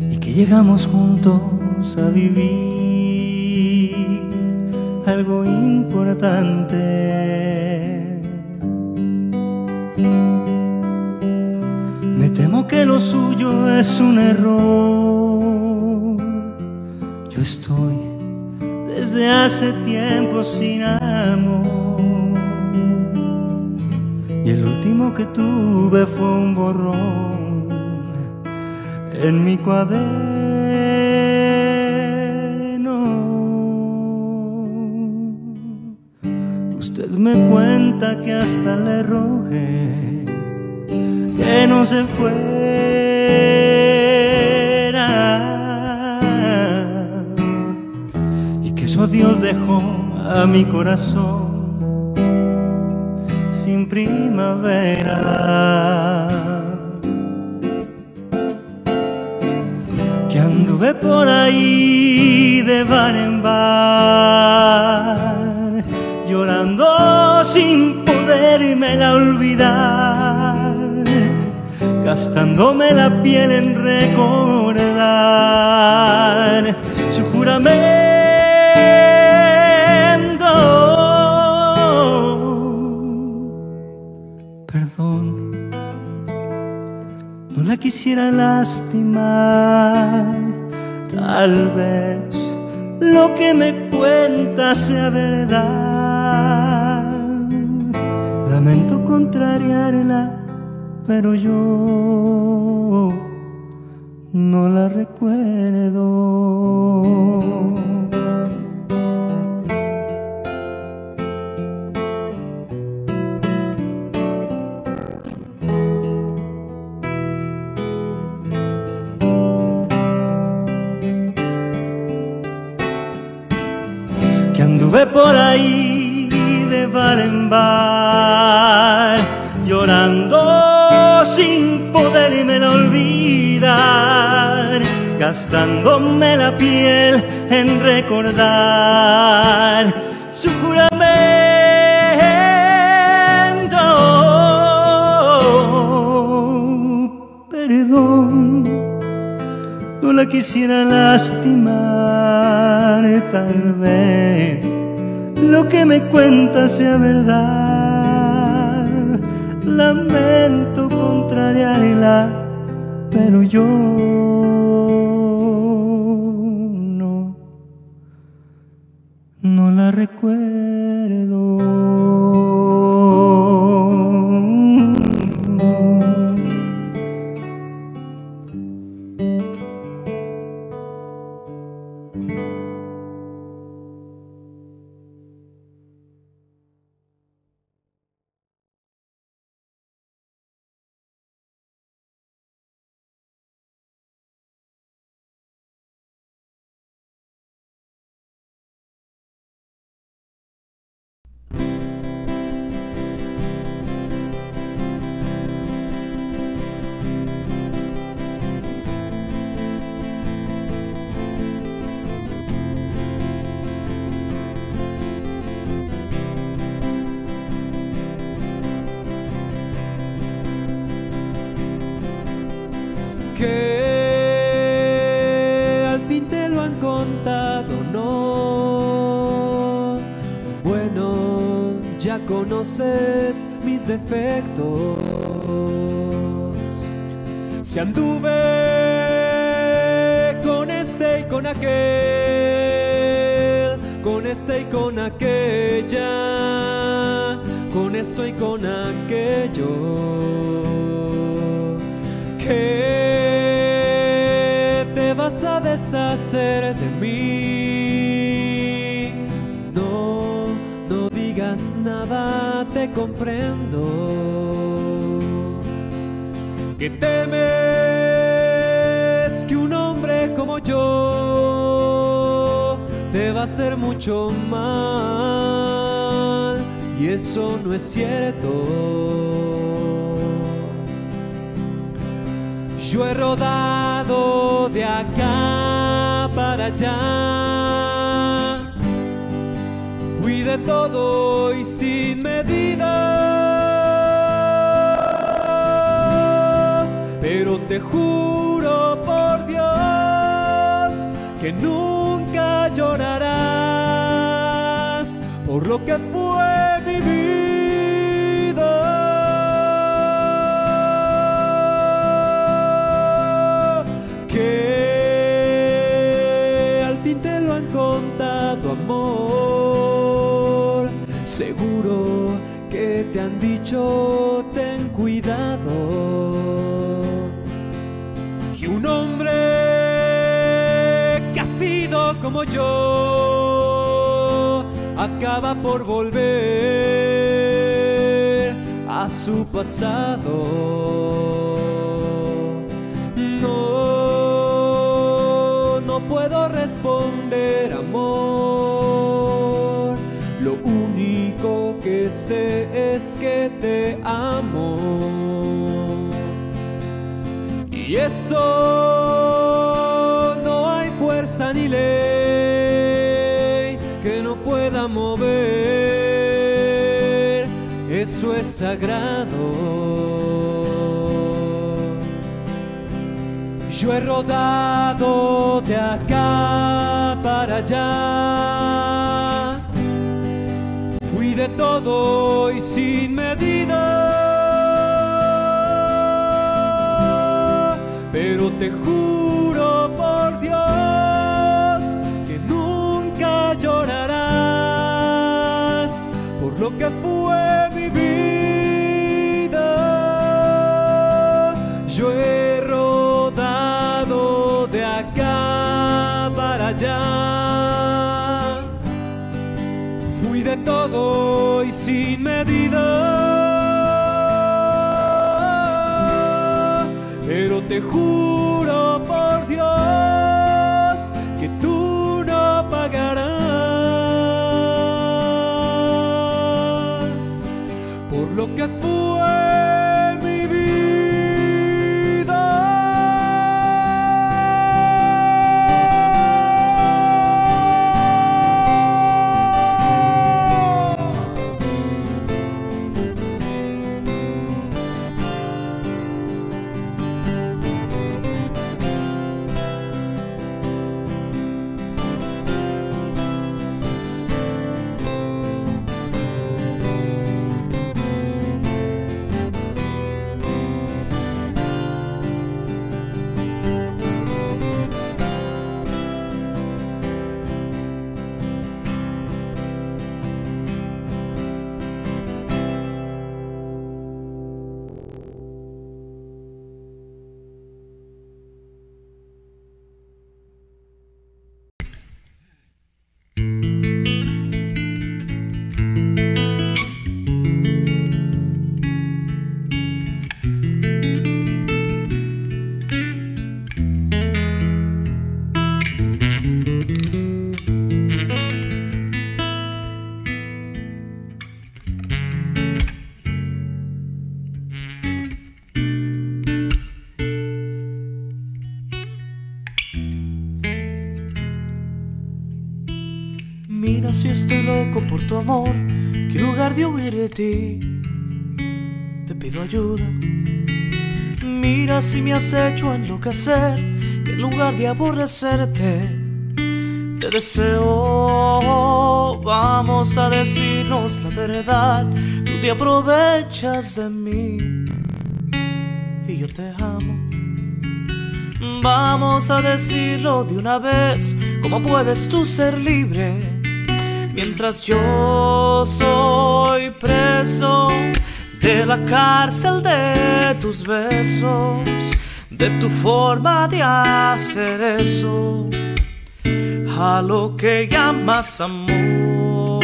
y que llegamos juntos a vivir algo importante. Me temo que lo suyo es un error. Yo estoy desde hace tiempo sin amor. que tuve fue un borrón en mi cuaderno. Usted me cuenta que hasta le rogué que no se fuera y que su adiós dejó a mi corazón primavera. Que anduve por ahí de bar en bar, llorando sin poderme la olvidar, gastándome la piel en recordar su juramento. Quisiera lastimar, tal vez lo que me cuenta sea verdad. Lamento contrariarla, pero yo no la recuerdo. Llorando sin poderme olvidar, gastándome la piel en recordar su juramento. Perdón no la quisiera lastimar, tal vez lo que me cuenta sea verdad. Lamento contrariarla, pero yo no, no la recuerdo. Defectos. Si anduve con este y con aquel, con este y con aquella, con esto y con aquello que te vas a deshacer de comprendo. Que temes que un hombre como yo te va a hacer mucho mal. Y eso no es cierto. Yo he rodado de acá para allá. Fui de todo y te juro por Dios que nunca llorarás por lo que fue mi vida. Que al fin te lo han contado, amor. Seguro que te han dicho, ten cuidado. como yo acaba por volver a su pasado. No, no puedo responder, amor. Lo único que sé es que te amo. Y eso no hay fuerza ni ley Eso es sagrado. Yo he rodado de acá para allá. Fui de todo y sin medida. Pero te juro estoy loco por tu amor, que en lugar de huir de ti, te pido ayuda. Mira si me has hecho enloquecer, que en lugar de aborrecerte, te deseo. Vamos a decirnos la verdad, tú te aprovechas de mí y yo te amo. Vamos a decirlo de una vez, ¿cómo puedes tú ser libre? Mientras yo soy preso de la cárcel de tus besos, de tu forma de hacer eso, a lo que llamas amor.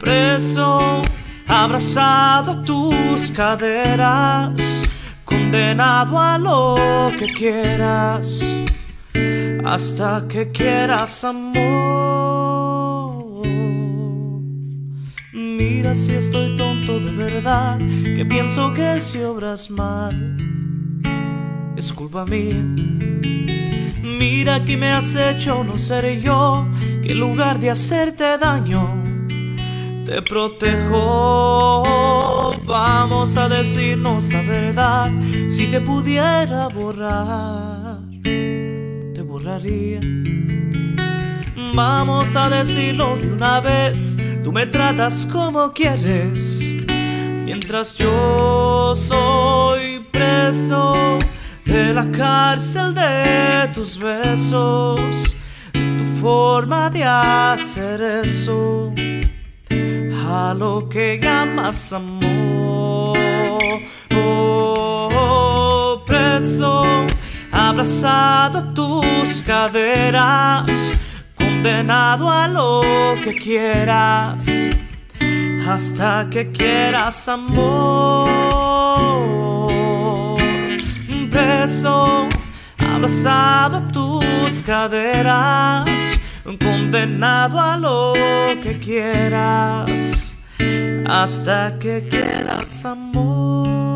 Preso, abrazado a tus caderas, condenado a lo que quieras hasta que quieras amor. Mira si estoy tonto de verdad, que pienso que si obras mal, es culpa mía. Mira que me has hecho no ser yo, que en lugar de hacerte daño, te protejo. Vamos a decirnos la verdad, si te pudiera borrar Vamos a decirlo de una vez, tú me tratas como quieres, mientras yo soy preso de la cárcel de tus besos, de tu forma de hacer eso, a lo que llamas amor. Oh, preso abrazado a tus caderas, condenado a lo que quieras, hasta que quieras amor. Preso, abrazado a tus caderas, condenado a lo que quieras, hasta que quieras amor.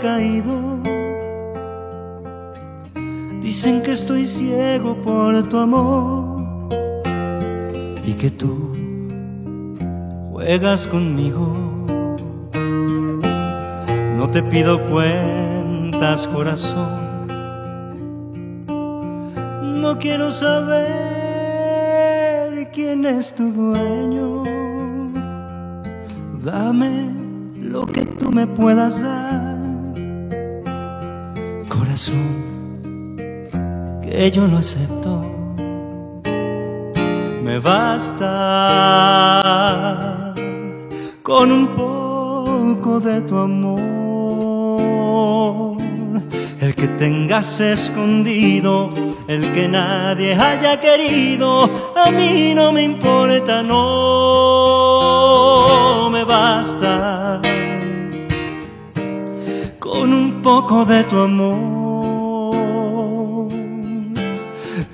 Caído? Dicen que estoy ciego por tu amor y que tú juegas conmigo. No te pido cuentas, corazón. No quiero saber quién es tu dueño. Dame lo que tú me puedas dar, yo lo acepto. Me basta con un poco de tu amor, el que tengas escondido, el que nadie haya querido, a mí no me importa, no. Me basta con un poco de tu amor,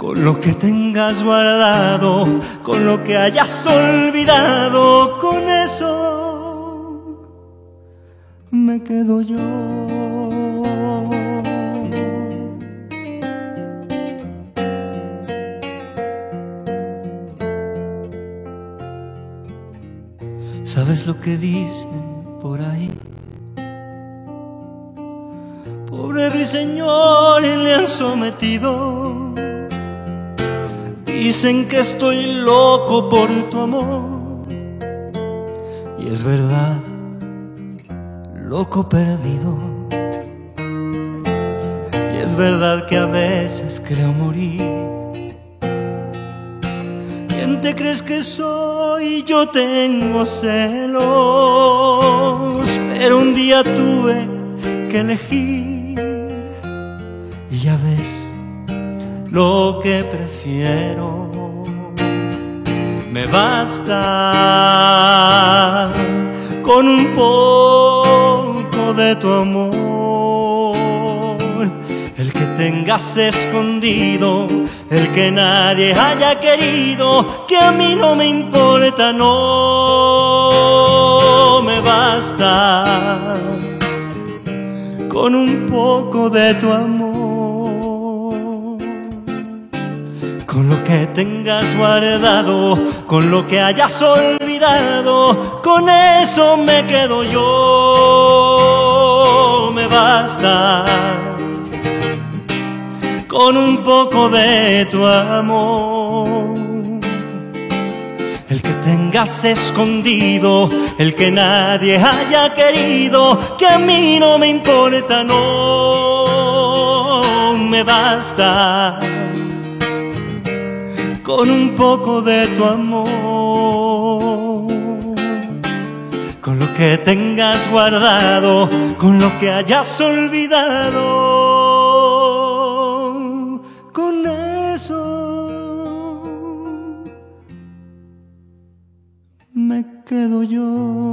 con lo que tengas guardado, con lo que hayas olvidado, con eso me quedo yo. ¿Sabes lo que dicen por ahí? Pobre ruiseñor, le han sometido. Dicen que estoy loco por tu amor. Y es verdad, loco perdido. Y es verdad que a veces creo morir. ¿Quién te crees que soy? Yo tengo celos, pero un día tuve que elegir y ya ves lo que prefiero. Me basta con un poco de tu amor, el que tengas escondido, el que nadie haya querido, que a mí no me importa, no me basta con un poco de tu amor, con lo que tengas guardado, con lo que hayas olvidado, con eso me quedo yo, me basta. Con un poco de tu amor. El que tengas escondido, el que nadie haya querido, que a mí no me importa, no. Me basta con un poco de tu amor, con lo que tengas guardado, con lo que hayas olvidado, con eso me quedo yo.